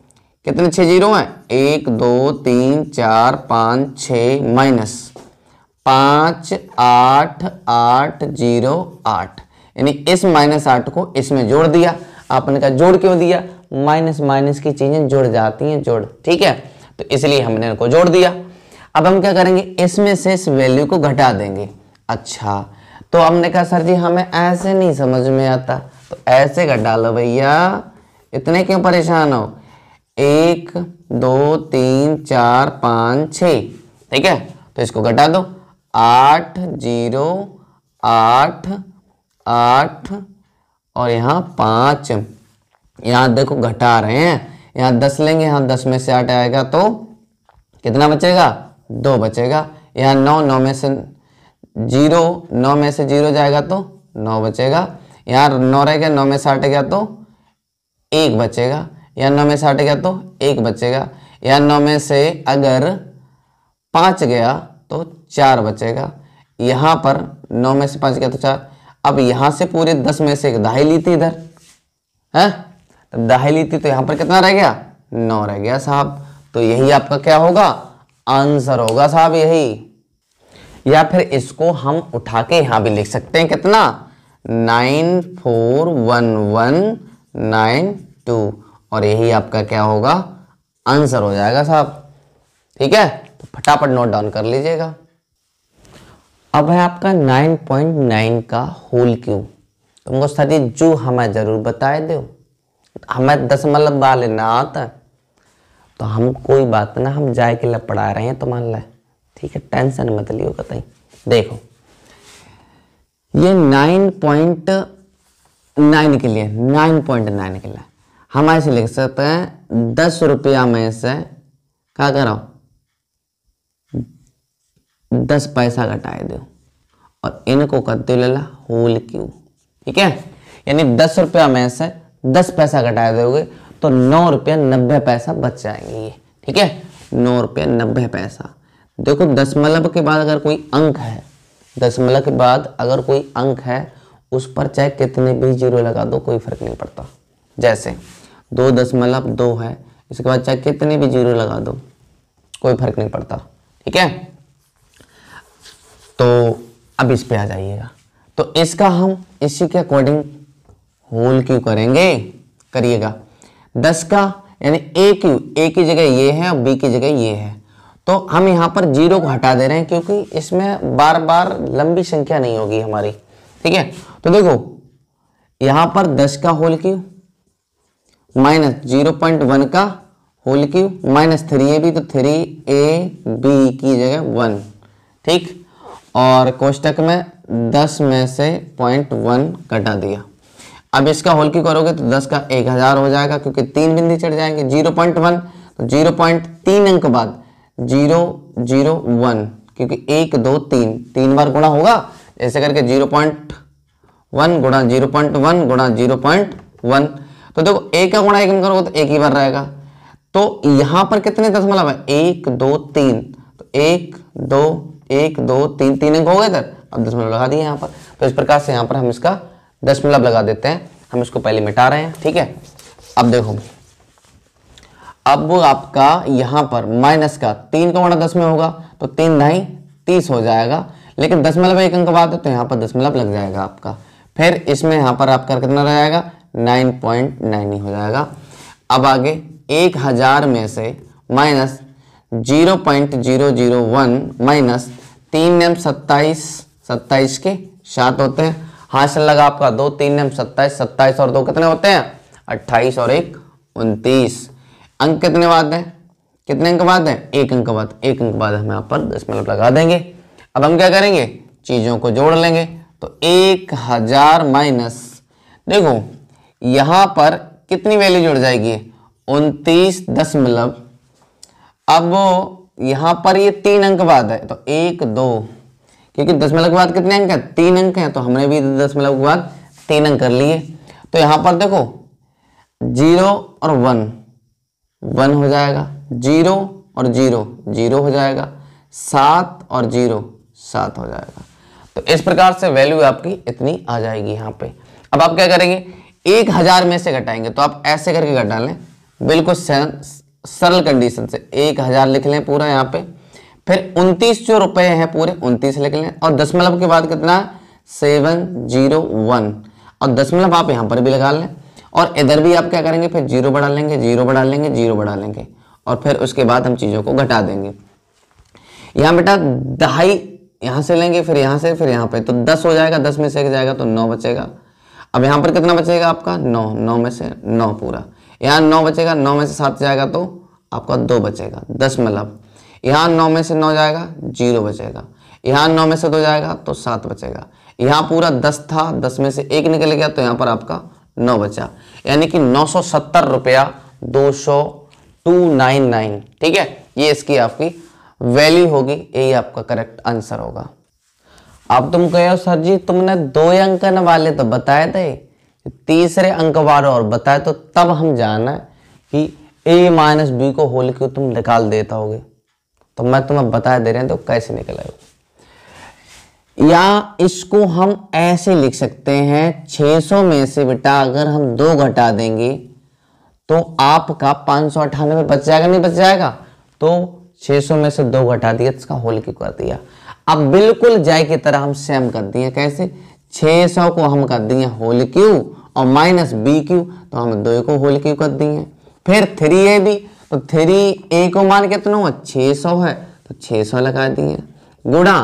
कितने छह ज़ीरो हैं? एक, दो, तीन, चार, पाँच छ माइनस पाँच, आठ आठ, ज़ीरो, आठ। यानी इस माइनस आठ को इसमें जोड़ दिया। आपने कहा जोड़ क्यों दिया? माइनस माइनस की चीज़ें जुड़ जाती हैं, जोड़। ठीक है? तो इसलिए हमने इनको जोड़ दिया। अब हम क्या करेंगे? इसमें से इस वैल्यू को घटा देंगे। अच्छा तो हमने कहा, सर जी, हमें ऐसे नहीं समझ में आता। तो ऐसे घटा लो भैया। इतने क्यों परेशान हो? एक, दो, तीन, चार, पाँच छ ठीक है? तो इसको घटा दो। आठ, ज़ीरो, आठ आठ, और यहाँ पाँच। यहाँ देखो, घटा रहे हैं। यहाँ दस लेंगे, यहाँ दस में से आठ आएगा तो कितना बचेगा? दो बचेगा। यहाँ नौ नौ में से ज़ीरो, नौ में से ज़ीरो जाएगा तो नौ बचेगा। यहाँ नौ रह गया, नौ में से आठ गया तो एक बचेगा। या नौ में से आठ गया तो एक बचेगा। या नौ में से अगर पाँच गया तो चार बचेगा। यहाँ पर नौ में से पाँच गया तो चार। अब यहाँ से पूरे दस में से एक दहाई ली थी इधर, है? तो दहाई ली थी तो यहाँ पर कितना रह गया? नौ रह गया साहब। तो यही आपका क्या होगा? आंसर होगा साहब यही। या फिर इसको हम उठा के यहाँ भी लिख सकते हैं कितना? Nine four one one nine two. और यही आपका क्या होगा? आंसर हो जाएगा साहब। ठीक है? तो फटाफट नोट डाउन कर लीजिएगा। अब है आपका 9.9 का होल क्यू। तुमको सदी जो हमें ज़रूर बताए दो। हमें दशमलव वाले ना आता तो हम कोई बात ना, हम जाए के लिए पढ़ा रहे हैं तुम्हारे लिए। ठीक है टेंशन मत लियो कतई। देखो, ये नाइन पॉइंट नाइन के लिए नाइन पॉइंट नाइन के लिए। हम ऐसे लिख सकते हैं, दस रुपया में से, क्या करो दस पैसा घटाए दो, और इनको कर दो ले ला होल क्यू ठीक है? यानी दस रुपया में से दस पैसा घटाए दोगे तो नौ रुपया नब्बे पैसा बच जाएँगे ठीक है? नौ रुपया नब्बे पैसा। देखो, दशमलव के बाद अगर कोई अंक है, दशमलव के बाद अगर कोई अंक है, उस पर चाहे कितने भी ज़ीरो लगा दो, कोई फ़र्क नहीं पड़ता। जैसे, दो दशमलव दो है, इसके बाद चाहे कितने भी ज़ीरो लगा दो, कोई फ़र्क नहीं पड़ता। ठीक है? तो अब इस पे आ जाइएगा। तो इसका हम इसी के अकॉर्डिंग होल क्यों करेंगे? करिएगा। दस का, यानी ए क्यू ए की जगह ये है और बी की जगह ये है। तो हम यहाँ पर ज़ीरो को हटा दे रहे हैं क्योंकि इसमें बार बार लंबी संख्या नहीं होगी हमारी। ठीक है? तो देखो, यहाँ पर दस का whole cube minus zero point one का whole cube minus three a b तो थ्री ए बी की जगह वन ठीक? और कोष्टक में दस में से पॉइंट वन कटा दिया। अब इसका होल क्यू करोगे तो दस का एक हज़ार हो जाएगा, क्योंकि तीन बिंदी चढ़ जाएँगे। ज़ीरो पॉइंट वन तो ज़ीरो पॉइंट तीन अंक बाद। ज़ीरो ज़ीरो, वन, क्योंकि एक, दो, तीन तीन बार गुणा होगा, ऐसे करके ज़ीरो पॉइंट वन गुणा ज़ीरो पॉइंट वन गुणा ज़ीरो पॉइंट वन। तो देखो एक का गुणा एक में करोगे तो एक ही बार रहेगा। तो यहाँ पर कितने दशमलव है? एक, दो, तीन। तो एक, दो एक, दो, तीन तीन अंक हो गए सर अब दशमलव लगा दिए यहाँ पर। तो इस प्रकार से यहाँ पर हम इसका दशमलव लगा देते हैं। हम इसको पहले मिटा रहे हैं, ठीक है? अब देखो। अब आपका यहाँ पर माइनस का तीन का गुणा दस में होगा तो तीन ढाई तीस हो जाएगा। लेकिन दशमलव एक अंक बाद है तो यहाँ पर दशमलव लग जाएगा आपका। फिर इसमें यहाँ पर आपका कितना रह जाएगा नाइन पॉइंट नाइन ही हो जाएगा। अब आगे, एक हज़ार में से minus zero point zero zero one minus तीन एम सत्ताईस सत्ताईस के सात होते हैं। हासिल लगा आपका दो, तीन एम सत्ताईस सत्ताईस और दो कितने होते हैं? अट्ठाईस और एक, उनतीस। अंक कितने बाद है? कितने अंक बाद है? एक अंक बाद। एक अंक बाद हम यहाँ पर दशमलव लगा देंगे। अब हम क्या करेंगे? चीज़ों को जोड़ लेंगे। तो एक हज़ार माइनस, देखो, यहाँ पर कितनी वैल्यू जुड़ जाएगी? उनतीस दशमलव। अब यहाँ पर ये तीन अंक बाद है तो एक, दो, क्योंकि दशमलव के बाद कितने अंक है? तीन अंक हैं तो हमने भी दशमलव के बाद तीन अंक कर लिए। तो यहाँ पर देखो, ज़ीरो और वन। वन हो जाएगा, ज़ीरो और ज़ीरो ज़ीरो हो जाएगा, सात और ज़ीरो, सात हो जाएगा। तो इस प्रकार से वैल्यू आपकी इतनी आ जाएगी यहाँ पे। अब आप क्या करेंगे? एक हज़ार में से घटाएँगे तो आप ऐसे करके घटा लें। बिल्कुल सरल कंडीशन से एक हज़ार लिख लें पूरा यहाँ पे। फिर उनतीस जो रुपए हैं पूरे, उनतीस लिख लें। और दशमलव के बाद कितना? Seven zero one. और दशमलव आप यहाँ पर भी लगा लें। और इधर भी आप क्या करेंगे, फिर ज़ीरो बढ़ा लेंगे, ज़ीरो बढ़ा लेंगे, ज़ीरो बढ़ा लेंगे, और फिर उसके बाद हम चीज़ों को घटा देंगे। यहाँ बेटा दहाई यहाँ से लेंगे, फिर यहाँ से, फिर यहाँ पे। तो दस हो जाएगा, दस में से एक जाएगा तो नौ बचेगा। अब यहाँ पर कितना बचेगा आपका? नौ। नौ में से नौ पूरा। यहाँ नौ बचेगा, नौ में से सात जाएगा तो आपका दो बचेगा, दस मतलब। यहाँ नौ में से नौ जाएगा, ज़ीरो बचेगा। यहाँ नौ में से दो जाएगा तो सात बचेगा। यहाँ पूरा दस था, दस में से एक निकल गया तो यहाँ पर आपका नौ बचा। यानी कि नौ सौ सत्तर रुपया दो सौ टू नाइन नाइन। ठीक है? ये इसकी आपकी वैल्यू होगी, यही आपका करेक्ट आंसर होगा। अब तुम कहे, सर जी, तुमने दो अंकन वाले तो बताए थे, तीसरे अंक वाले और बताए तो तब हम जाना कि ए माइनस बी को होल क्यों तुम निकाल देता होगे? तो मैं तुम्हें बता दे रहे हैं तो कैसे निकलेगा या इसको हम ऐसे लिख सकते हैं 600 में से बेटा अगर हम दो घटा देंगे तो आपका पाँच सौ अठानवे बच जाएगा, नहीं बच जाएगा? तो 600 में से दो घटा दिया तो इसका होल क्यों कर दिया? अब बिल्कुल जाय की तरह हम सेम कर दिए, कैसे? 600 को हम कर दिए होल क्यू और माइनस बी क्यू तो हम दो को होल क्यू कर दिए। फिर थ्री ए बी तो थ्री ए को मान कितना हुआ? सौ है तो छः सौ लगा दिए। गुड़ा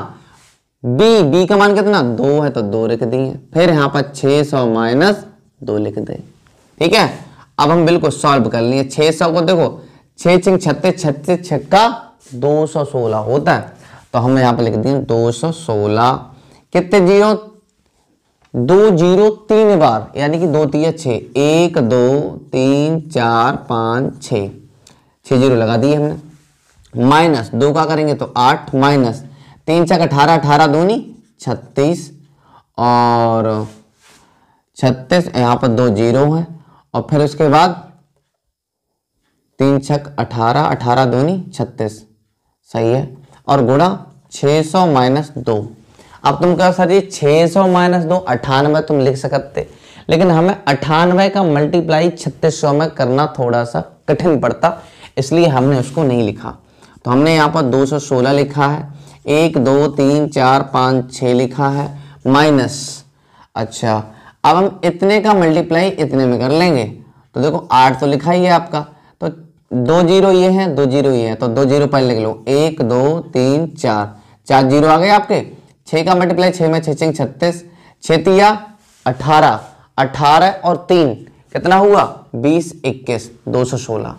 बी बी का मान कितना? दो है तो दो लिख दिए फिर यहाँ पर छः सौ माइनस दो लिख दे। ठीक है? अब हम बिल्कुल सॉल्व कर लिए। छः सौ को देखो छिंग छत्तीस छत्तीस छक्का दो सौ सोलह होता है। तो हम यहाँ पर लिख दिए दो सौ सोलह। कितने ज़ीरो? दो ज़ीरो तीन बार, यानी कि दो तीन छ एक, दो, तीन, चार, पाँच छ छः ज़ीरो लगा दिए हमने। माइनस दो का करेंगे तो आठ माइनस तीन छक अठारह अठारह दूनी, छत्तीस और छत्तीस, यहाँ पर दो ज़ीरो है। और फिर उसके बाद तीन छक अठारह अठारह दूनी, छत्तीस। सही है। और गुणा छः सौ माइनस दो। अब तुम कहो, सर जी छः सौ माइनस दो अठानवे तुम लिख सकते। लेकिन हमें अठानवे का मल्टीप्लाई छत्तीस सौ में करना थोड़ा सा कठिन पड़ता, इसलिए हमने उसको नहीं लिखा। तो हमने यहाँ पर दो सौ सोलह लिखा है। एक, दो, तीन, चार, पाँच छ लिखा है। माइनस। अच्छा अब हम इतने का मल्टीप्लाई इतने में कर लेंगे। तो देखो, आठ तो लिखा ही है आपका। तो दो ज़ीरो ये है, दो ज़ीरो ये है। तो दो ज़ीरो पहले लिख लो। एक, दो, तीन, चार। चार ज़ीरो आ गए आपके। छः का मल्टीप्लाई छः में छः छत्तीस। छतिया अठारह। अठारह और तीन, कितना हुआ? बीस, इक्कीस, दो सौ सोलह।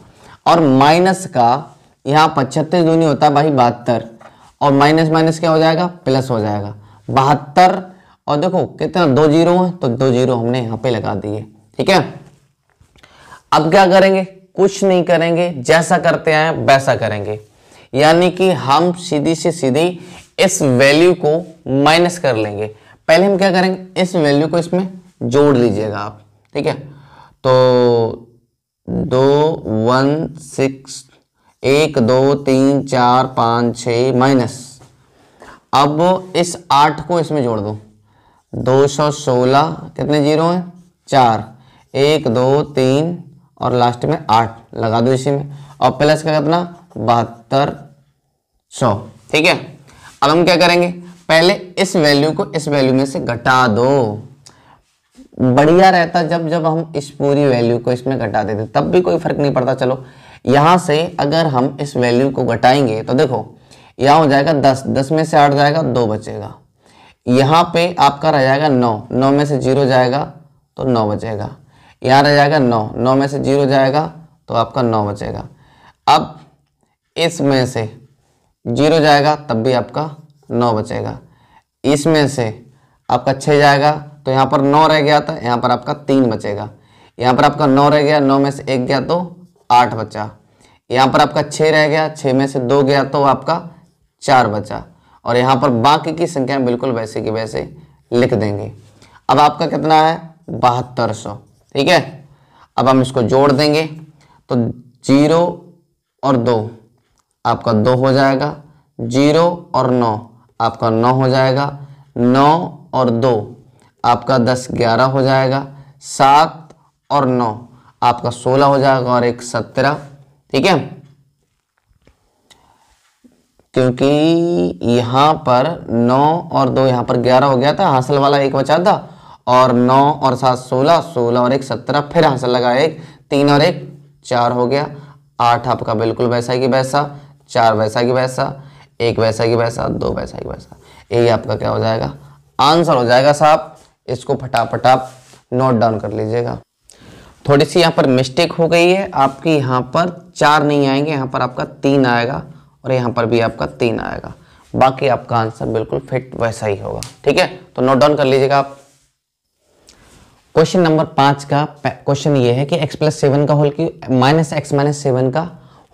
और माइनस का यहाँ पचहत्तर दूनी होता है, भाई बहत्तर। और माइनस माइनस क्या हो जाएगा? प्लस हो जाएगा। बहत्तर, और देखो, कितना? दो ज़ीरो है तो दो ज़ीरो हमने यहाँ पे लगा दिए। ठीक है? अब क्या करेंगे? कुछ नहीं करेंगे। जैसा करते आए, वैसा करेंगे। यानी कि हम सीधी से सीधी इस वैल्यू को माइनस कर लेंगे। पहले हम क्या करेंगे? इस वैल्यू को इसमें जोड़ लीजिएगा आप। ठीक है? तो दो, वन, सिक्स एक, दो, तीन, चार, पाँच छ माइनस अब इस आठ को इसमें जोड़ दो। दो सौ सोलह, कितने ज़ीरो हैं? चार। एक, दो, तीन और लास्ट में आठ। लगा दो इसी में। और प्लस का कितना? बहत्तर सौ। ठीक है? अब हम क्या करेंगे? पहले इस वैल्यू को इस वैल्यू में से घटा दो। बढ़िया रहता जब जब हम इस पूरी वैल्यू को इसमें घटा देते, तब भी कोई फ़र्क नहीं पड़ता। चलो यहाँ से अगर हम इस वैल्यू को घटाएँगे तो देखो, यहाँ हो जाएगा दस दस में से आठ जाएगा, दो बचेगा। यहाँ पे आपका रह जाएगा नौ नौ में से ज़ीरो जाएगा तो नौ बचेगा। यहाँ रह जाएगा नौ नौ में से ज़ीरो जाएगा तो आपका नौ बचेगा। अब इसमें से ज़ीरो जाएगा, तब भी आपका नौ बचेगा। इसमें से आपका छः जाएगा तो यहाँ पर नौ रह गया था, यहाँ पर आपका तीन बचेगा। यहाँ पर आपका नौ रह गया, नौ में से एक गया तो आठ बचा। यहाँ पर आपका छः रह गया छः में से दो गया तो आपका चार बचा। और यहाँ पर बाकी की संख्या बिल्कुल वैसे की वैसे लिख देंगे। अब आपका कितना है? बहत्तर सौ। ठीक है? अब हम इसको जोड़ देंगे। तो ज़ीरो और दो, आपका दो हो जाएगा। ज़ीरो और नौ, आपका नौ हो जाएगा। नौ और दो, आपका दस ग्यारह हो जाएगा। सात और नौ आपका सोलह हो जाएगा और एक सत्रह, ठीक है? क्योंकि यहाँ पर नौ और दो यहाँ पर ग्यारह हो गया था, हासिल वाला एक बचा था, और नौ और सात सोलह सोलह और एक सत्रह, फिर हासिल लगा एक, तीन और एक, चार हो गया। आठ आपका बिल्कुल वैसा की वैसा, चार वैसा की वैसा, एक वैसा की वैसा, दो वैसा की वैसा। यही आपका क्या हो जाएगा? आंसर हो जाएगा साहब, इसको फटाफट आप नोट डाउन कर लीजिएगा। थोड़ी सी यहाँ पर मिस्टेक हो गई है, आपकी यहाँ पर चार नहीं आएँगे, यहाँ पर आपका तीन आएगा और यहाँ पर भी आपका तीन आएगा। बाकी आपका आंसर बिल्कुल फिट वैसा ही होगा, ठीक है? तो नोट डाउन कर लीजिएगा आप। क्वेश्चन नंबर पाँच का क्वेश्चन ये है कि एक्स प्लस सेवन का whole cube minus x minus seven का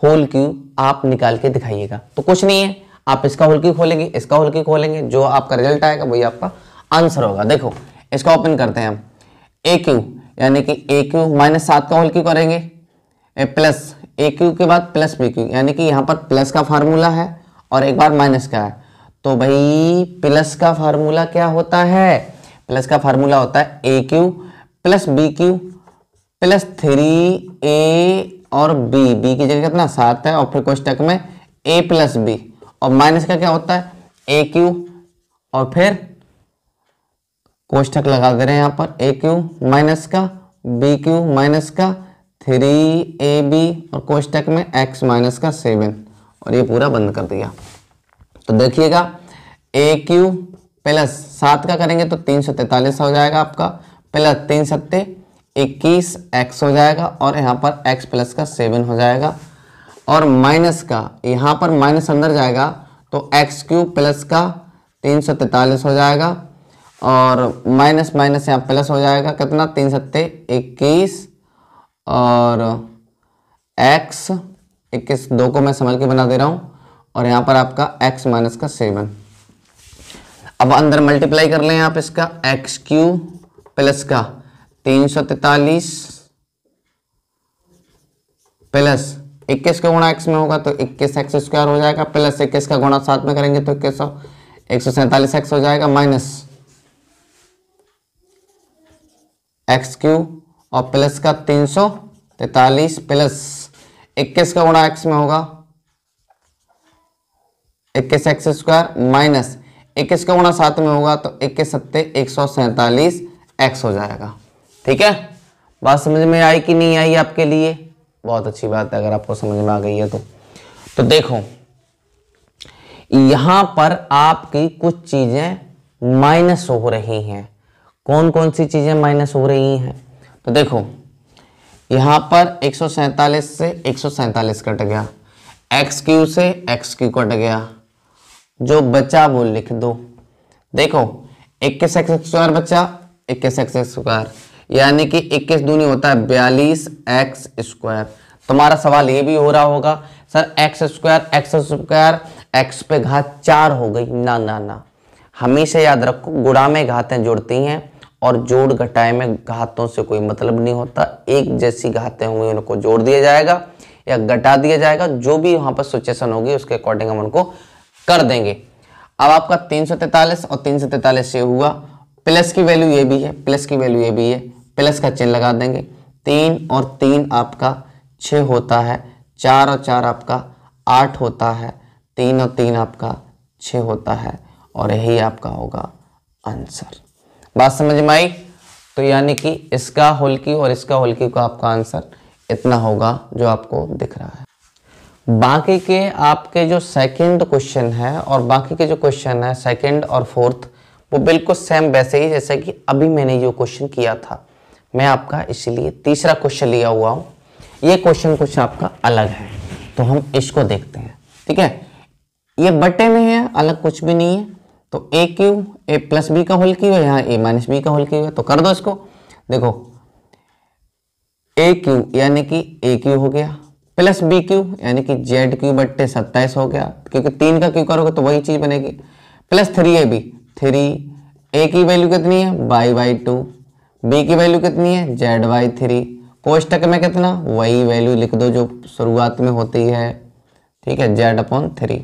होल क्यू आप निकाल के दिखाइएगा। तो कुछ नहीं है, आप इसका होल क्यू खोलेंगे, इसका होल क्यू खोलेंगे, जो आपका रिज़ल्ट आएगा वही आपका आंसर होगा। देखो, इसका ओपन करते हैं हम। ए क्यू यानी कि ए क्यू माइनस सात का होल क्यू करेंगे? प्लस। ए क्यू के बाद प्लस बी क्यू। यानी कि यहाँ पर प्लस का फार्मूला है और एक बार माइनस का है। तो भाई, प्लस का फार्मूला क्या होता है? प्लस का फार्मूला होता है a cube plus b cube plus three a और बी। बी की जगह कितना? सात है और फिर कोष्टक में ए प्लस बी। और माइनस का क्या होता है? A cube. और फिर कोष्टक लगा दे रहे हैं यहाँ पर। ए क्यू माइनस का बी क्यू माइनस का थ्री ए बी और कोष्टक में एक्स माइनस का सेवन और ये पूरा बंद कर दिया। तो देखिएगा ए क्यू प्लस सात का करेंगे तो तीन सौ तैतालीस हो जाएगा आपका। प्लस तीन सत्ते, इक्कीस एक्स हो जाएगा और यहाँ पर एक्स प्लस का सेवन हो जाएगा। और माइनस का, यहाँ पर माइनस अंदर जाएगा तो एक्स क्यू प्लस का तीन सौ तैतालीस हो जाएगा। और माइनस माइनस यहाँ प्लस हो जाएगा। कितना? तीन सत्ते इक्कीस। और एक्स इक्कीस, दो को मैं समझ के बना दे रहा हूँ। और यहाँ पर आपका एक्स माइनस का सेवन। अब अंदर मल्टीप्लाई कर लें आप इसका। एक्स क्यू प्लस का तीन सौ तैतालीस प्लस इक्कीस का गुणा एक्स में होगा तो इक्कीस एक्स स्क्वायर हो जाएगा। प्लस इक्कीस का गुणा सात में करेंगे तो इक्कीस सौ, एक सौ सैंतालीस एक्स हो जाएगा माइनस एक्स क्यू और प्लस का तीन सौ तैतालीस प्लस इक्कीस का गुणा एक्स में होगा। इक्कीस एक्स स्क्वायर माइनस इक्कीस का गुणा सात में होगा तो इक्कीस सत्ते एक सौ सैंतालीस एक्स हो जाएगा। ठीक है? बात समझ में आई कि नहीं आई आपके लिए? बहुत अच्छी बात है, अगर आपको समझ में आ गई है तो। तो देखो, यहाँ पर आपकी कुछ चीज़ें माइनस हो रही हैं। कौन कौन सी चीज़ें माइनस हो रही हैं? तो देखो, यहाँ पर एक से एक कट गया। एक्स क्यू से एक्स क्यू कट गया। जो बचा वो लिख दो। देखो, इक्कीस एक्स स्क्वायर बचा, इक्कीस एक्स स्क्वायर यानी कि इक्कीस दूनी होता है बयालीस एक्स स्क्वायर तुम्हारा सवाल ये भी हो रहा होगा, sir x square x square x पे घात चार हो गई। ना ना ना। हमेशा याद रखो गुड़ा में घातें जुड़ती हैं। और जोड़ घटाए में घातों से कोई मतलब नहीं होता। एक जैसी घातें होंगी, उनको जोड़ दिया जाएगा या घटा दिया जाएगा। जो भी वहाँ पर सिचुएशन होगी, उसके अकॉर्डिंग हम उनको कर देंगे। अब आपका तीन और तीन से हुआ। प्लस की वैल्यू ये भी है, प्लस की वैल्यू ये भी है। प्लस का चिन्ह लगा देंगे। तीन और तीन आपका छ होता है। चार और चार आपका आठ होता है। तीन और तीन आपका छ होता है। और यही आपका होगा आंसर। बात समझ में आई? तो यानी कि इसका होल की और इसका होल की का आपका आंसर इतना होगा जो आपको दिख रहा है। बाकी के आपके जो सेकंड क्वेश्चन है और बाकी के जो क्वेश्चन है सेकंड और फोर्थ वो बिल्कुल सेम वैसे ही जैसे कि अभी मैंने जो क्वेश्चन किया था। मैं आपका इसीलिए तीसरा क्वेश्चन लिया हुआ हूँ। ये क्वेश्चन कुछ आपका अलग है। तो हम इसको देखते हैं, ठीक है? ये बटे में है, अलग कुछ भी नहीं है। तो a cube a plus b का होल क्यू है, यहाँ ए माइनस बी का होल क्यू है तो कर दो इसको। देखो ए क्यू यानी कि ए क्यू हो गया प्लस बी क्यू यानी कि जेड क्यू बट्टे सत्ताईस हो गया, क्योंकि तीन का क्यू करोगे तो वही चीज़ बनेगी। Plus three a b three a की वैल्यू कितनी है? बाई बाई टू बी की वैल्यू कितनी है? जेड बाई थ्री कोष्टक में कितना? वही वैल्यू लिख दो जो शुरुआत में होती है, ठीक है? जेड अपॉन थ्री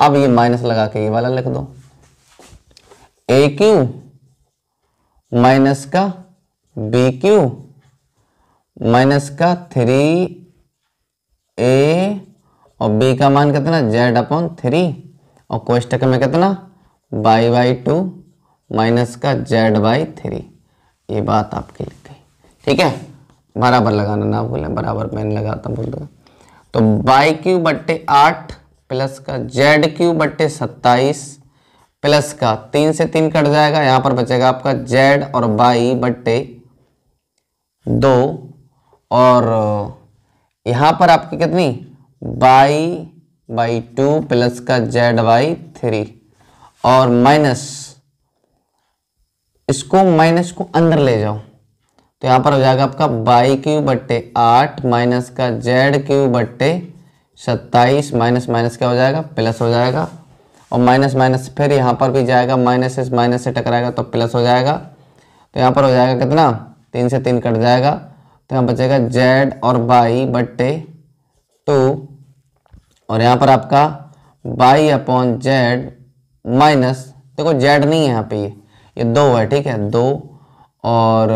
अब ये माइनस लगा के ये वाला लिख दो। A cube? माइनस का बी क्यू? माइनस का थ्री ए और बी का मान कितना? जेड अपॉन थ्री और कोष्टक में कितना? बाई बाई टू माइनस का जेड बाई थ्री ये बात आपकी लिख गई ठीक है? बराबर लगाना ना बोले बराबर मैंने लगाता बोल दो तो बाई क्यू बट्टे आठ प्लस का जेड क्यू बट्टे सत्ताईस? प्लस का तीन से तीन कट जाएगा, यहाँ पर बचेगा आपका जेड और बाई बट्टे दो। और यहाँ पर आपकी कितनी? बाई बाई टू प्लस का जेड बाई थ्री। और माइनस, इसको माइनस को अंदर ले जाओ। तो यहाँ पर हो जाएगा आपका बाई क्यू बट्टे आठ माइनस का जेड क्यू बट्टे सत्ताईस माइनस माइनस क्या हो जाएगा? प्लस हो जाएगा और माइनस माइनस फिर यहाँ पर भी जाएगा माइनस से माइनस से टकराएगा तो प्लस हो जाएगा। तो यहाँ पर हो जाएगा कितना? तीन से तीन कट जाएगा। तो यहाँ बचेगा जेड और बाई बट्टे टू और यहाँ पर आपका बाई अपॉन जेड माइनस देखो जेड नहीं है यहाँ पे ये। ये दो है, ठीक है? दो और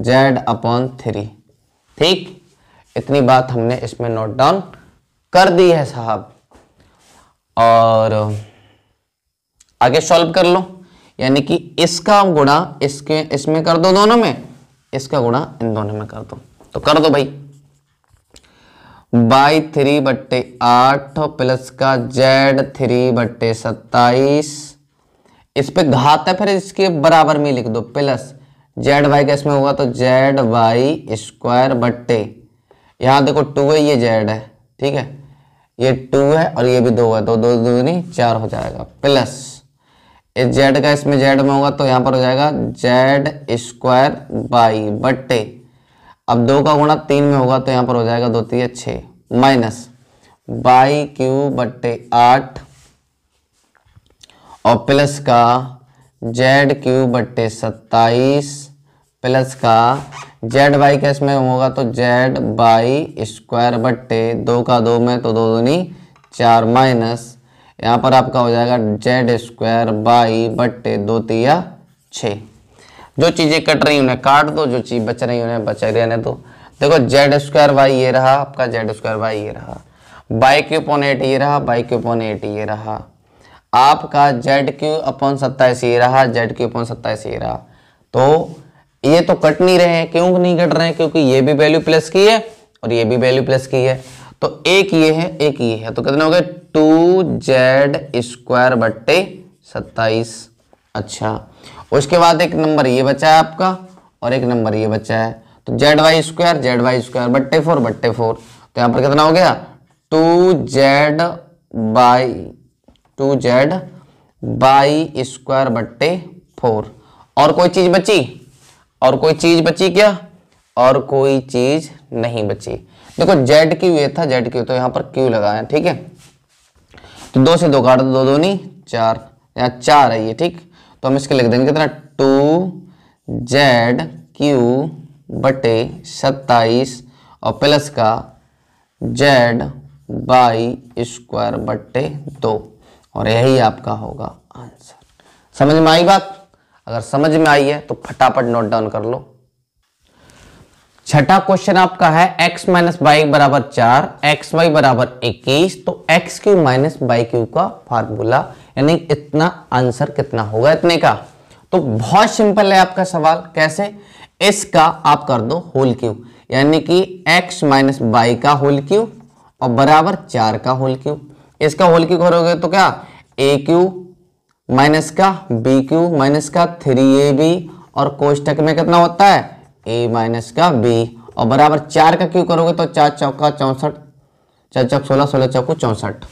जेड अपॉन थ्री ठीक? इतनी बात हमने इसमें नोट डाउन कर दी है साहब। और आगे सॉल्व कर लो। यानी कि इसका गुणा इसके, इसमें कर दो दोनों में, इसका गुणा इन दोनों में कर दो। तो कर दो भाई। बाई थ्री बट्टे आठ प्लस का जेड थ्री बट्टे सत्ताईस। इस पे घात है, फिर इसके बराबर में लिख दो, प्लस। जेड वाई का इसमें होगा तो जेड वाई स्क्वायर बट्टे। यहाँ देखो टू है, ये जेड है, ठीक है? ये टू है और ये भी दो है तो दो दो नहीं चार हो जाएगा, प्लस। इस जेड का, इसमें जेड में होगा तो यहाँ पर हो जाएगा जेड स्क्वायर बाई बट्टे। अब दो का गुणा तीन में होगा तो यहाँ पर हो जाएगा दो तीन, छ। माइनस बाई क्यू बट्टे आठ और प्लस का जेड क्यू बट्टे सत्ताईस, प्लस का जेड बाई का इसमें होगा तो जेड बाई स्क्वायर बट्टे, दो का दो में तो दो दूनी चार माइनस यहाँ पर आपका हो जाएगा जेड स्क्वायर बाई बट्टे दो तिया छ। जो चीज़ें कट रही उन्हें काट दो, जो चीज़ बच रही उन्हें बच रहने दो। देखो, जेड स्क्वायर बाई ये रहा आपका, जेड स्क्वायर बाई ये रहा। बाई क्यू पॉन एट ये रहा, बाई क्यू पॉन एट ये रहा। आपका जेड क्यू अपॉन सत्ताईस ये रहा, जेड क्यू अपॉन सत्ताईस ये रहा। तो ये तो कट नहीं रहे क्यों नहीं कट रहे क्योंकि ये भी वैल्यू प्लस की है और ये भी वैल्यू प्लस की है। तो एक ये है, एक ये है। तो कितने हो गए टू जेड स्क्वायर बट्टे सत्ताईस। अच्छा। उसके बाद एक नंबर ये बचा है आपका, और एक नंबर ये बचा है। तो z y square, z y square बट्टे फोर बट्टे फोर। तो यहाँ पर कितना हो गया? Two z y, two z y square बट्टे फोर। और कोई चीज़ बची? और कोई चीज़ बची क्या? और कोई चीज़ नहीं बची। देखो जेड क्यू ये था जेड क्यू तो यहाँ पर क्यू लगाया ठीक है? तो दो से दो काट दो दो नहीं, चार, यहाँ चार है ये, ठीक? तो हम इसके लिख देंगे कितना? टू जेड क्यू बटे सत्ताईस और प्लस का जेड बाई स्क्वायर बटे दो, और यही आपका होगा आंसर। समझ में आई बात? अगर समझ में आई है तो फटाफट नोट डाउन कर लो। छठा क्वेश्चन आपका है, x माइनस बाई बराबर चार एक्स वाई बराबर इक्कीस तो x cube minus y cube का फार्मूला यानी इतना आंसर कितना होगा इतने का? तो बहुत सिंपल है आपका सवाल, कैसे? इसका आप कर दो होल क्यू यानी कि x माइनस बाई का होल क्यू और बराबर चार का होल क्यू इसका होल क्यू करोगे तो क्या? ए क्यू माइनस का बी क्यू माइनस का थ्री ए बी और कोष्टक में कितना होता है? ए माइनस का बी और बराबर चार का क्यू करोगे तो चार चौका चौसठ, चार चौक सोलह सोलह चौको चौसठ।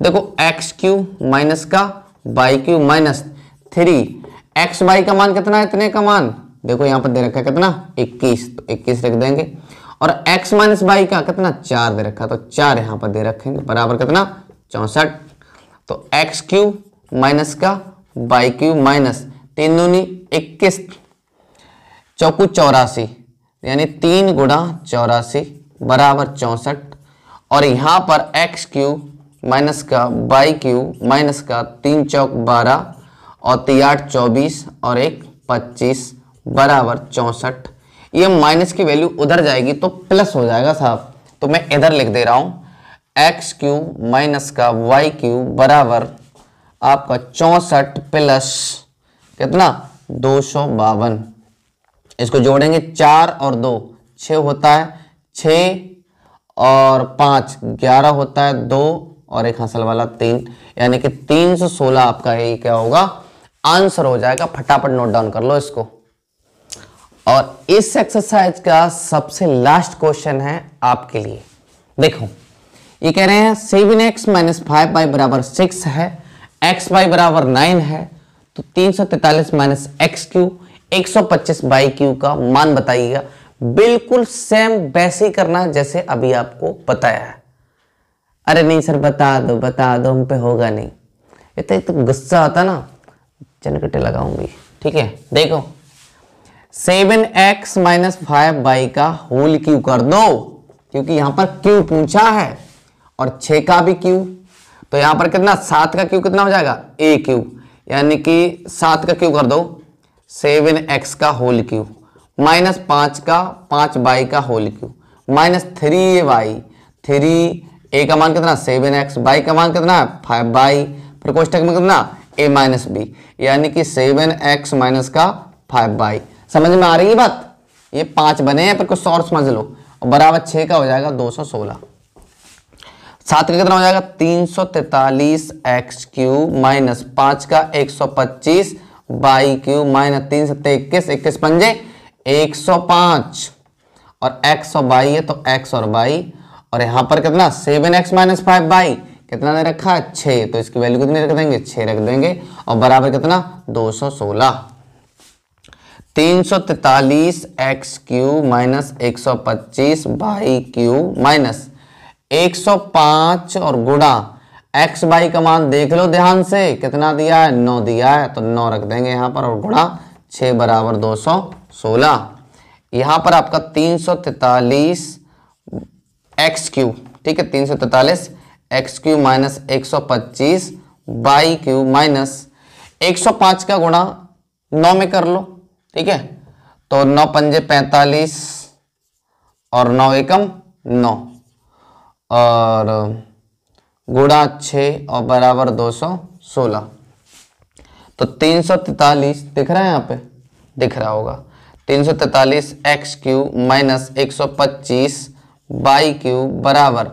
देखो एक्स क्यू माइनस का y cube minus three x y का मान कितना है? इतने का मान। देखो, यहाँ पर दे रखा है कितना? इक्कीस तो इक्कीस रख देंगे। और x माइनस बाई का कितना? चार दे रखा तो चार यहाँ पर दे रखेंगे। बराबर कितना? चौसठ। तो एक्स क्यू माइनस का बाई क्यू माइनस तीन दूनी इक्कीस। चौकू चौरासी, यानी तीन गुणा चौरासी बराबर चौसठ, और यहाँ पर एक्स क्यू माइनस का बाई क्यू माइनस का तीन चौक बारह और तीन आठ चौबीस और एक पच्चीस बराबर चौंसठ। ये माइनस की वैल्यू उधर जाएगी तो प्लस हो जाएगा साहब। तो मैं इधर लिख दे रहा हूँ। एक्स क्यू माइनस का वाई क्यू बराबर आपका चौसठ प्लस कितना? दो सौ बावन। इसको जोड़ेंगे चार और दो। छ होता है छ और पाँच। ग्यारह होता है दो और एक हंसल वाला तीन। यानी कि तीन सौ सोलह आपका ये क्या होगा? आंसर हो जाएगा। फटाफट नोट डाउन कर लो इसको। और इस एक्सरसाइज का सबसे लास्ट क्वेश्चन है आपके लिए। देखो, ये कह रहे हैं seven x minus five y बराबर सिक्स है एक्स बाई बराबर नाइन है तो तीन सौ तैतालीस माइनस एक्स क्यू एक सौ पच्चीस बाई क्यू का मान बताइएगा। बिल्कुल सेम वैसे ही करना जैसे अभी आपको बताया है। अरे नहीं सर, बता दो बता दो, हम पे होगा नहीं। इतना तो गुस्सा आता ना। चनकटे लगाऊँगी, ठीक है? देखो। Seven x minus five y का होल क्यू कर दो, क्योंकि यहाँ पर क्यू पूछा है, और छ का भी क्यू। तो यहाँ पर कितना? सात का क्यू कितना हो जाएगा? A cube. यानी कि सात का क्यू कर दो। सेवन एक्स का होल क्यू, माइनस पाँच का, पाँच बाई का whole cube, minus three a b three a का मान कितना? सेवन एक्स बाई का मान कितना? फाइव बाई फिर कोष्टक में कितना? ए माइनस बी, यानी कि सेवन एक्स माइनस का फाइव बाई। समझ में आ रही है बात? ये पाँच बने हैं, फिर कुछ और समझ लो। और बराबर छह का हो जाएगा दो सौ सोलह। सात का कितना हो जाएगा? तीन सौ तैतालीस एक्स क्यू माइनस पाँच का एक सौ पच्चीस बाई क्यू माइनस तीन सौ इक्कीस इक्कीस पंजे एक सौ पाँच। और एक्स सौ बाई है तो एक्स और बाई। और यहाँ पर कितना? Seven x minus five y. कितना दे रखा? है छः। तो इसकी वैल्यू कितनी रख देंगे? छः रख देंगे। और बराबर कितना? दो सौ सोलह। तीन सौ तैतालीस एक्स क्यू माइनस एक सौ पच्चीस बाई क्यू माइनस एक सौ पाँच और गुणा एक्स बाई का मान देख लो ध्यान से। कितना दिया है? नौ दिया है। तो नौ रख देंगे यहाँ पर और गुणा छ बराबर दो सौ सोलह। यहाँ पर आपका तीन सौ तैतालीस एक्स क्यू ठीक है? तीन सौ तैतालीस एक्स क्यू माइनस एक सौ पच्चीस बाई क्यू माइनस एक सौ पाँच का गुणा नौ में कर लो, ठीक है? तो नौ पंजे पैंतालीस और नौ एकम नौ। और गुणा छ और बराबर दो सौ सोलह। तो तीन सौ तैतालीस दिख रहा है यहाँ पे? दिख रहा होगा। तीन सौ तैतालीस एक्स क्यू माइनस एक सौ पच्चीस बाई क्यू बराबर।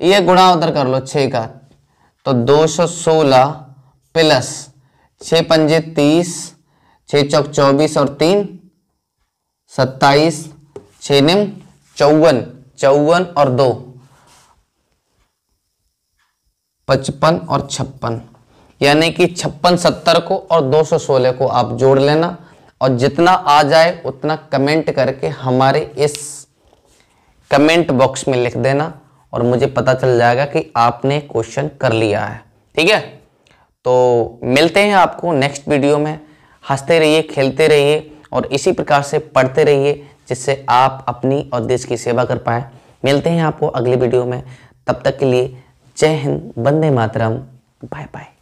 ये गुणा उधर कर लो, छ का। तो दो सौ सोलह प्लस छ पंजे तीस, छ चौक चौबीस और तीन, सत्ताईस, छ निम चौवन चौवन और दो। पचपन और छप्पन। यानी कि छप्पन सत्तर को और दो सौ सोलह को आप जोड़ लेना और जितना आ जाए उतना कमेंट करके हमारे इस कमेंट बॉक्स में लिख देना और मुझे पता चल जाएगा कि आपने क्वेश्चन कर लिया है। ठीक है? तो मिलते हैं आपको नेक्स्ट वीडियो में। हँसते रहिए, खेलते रहिए और इसी प्रकार से पढ़ते रहिए जिससे आप अपनी और देश की सेवा कर पाए। मिलते हैं आपको अगली वीडियो में। तब तक के लिए जय हिंद वंदे मातरम बाय बाय।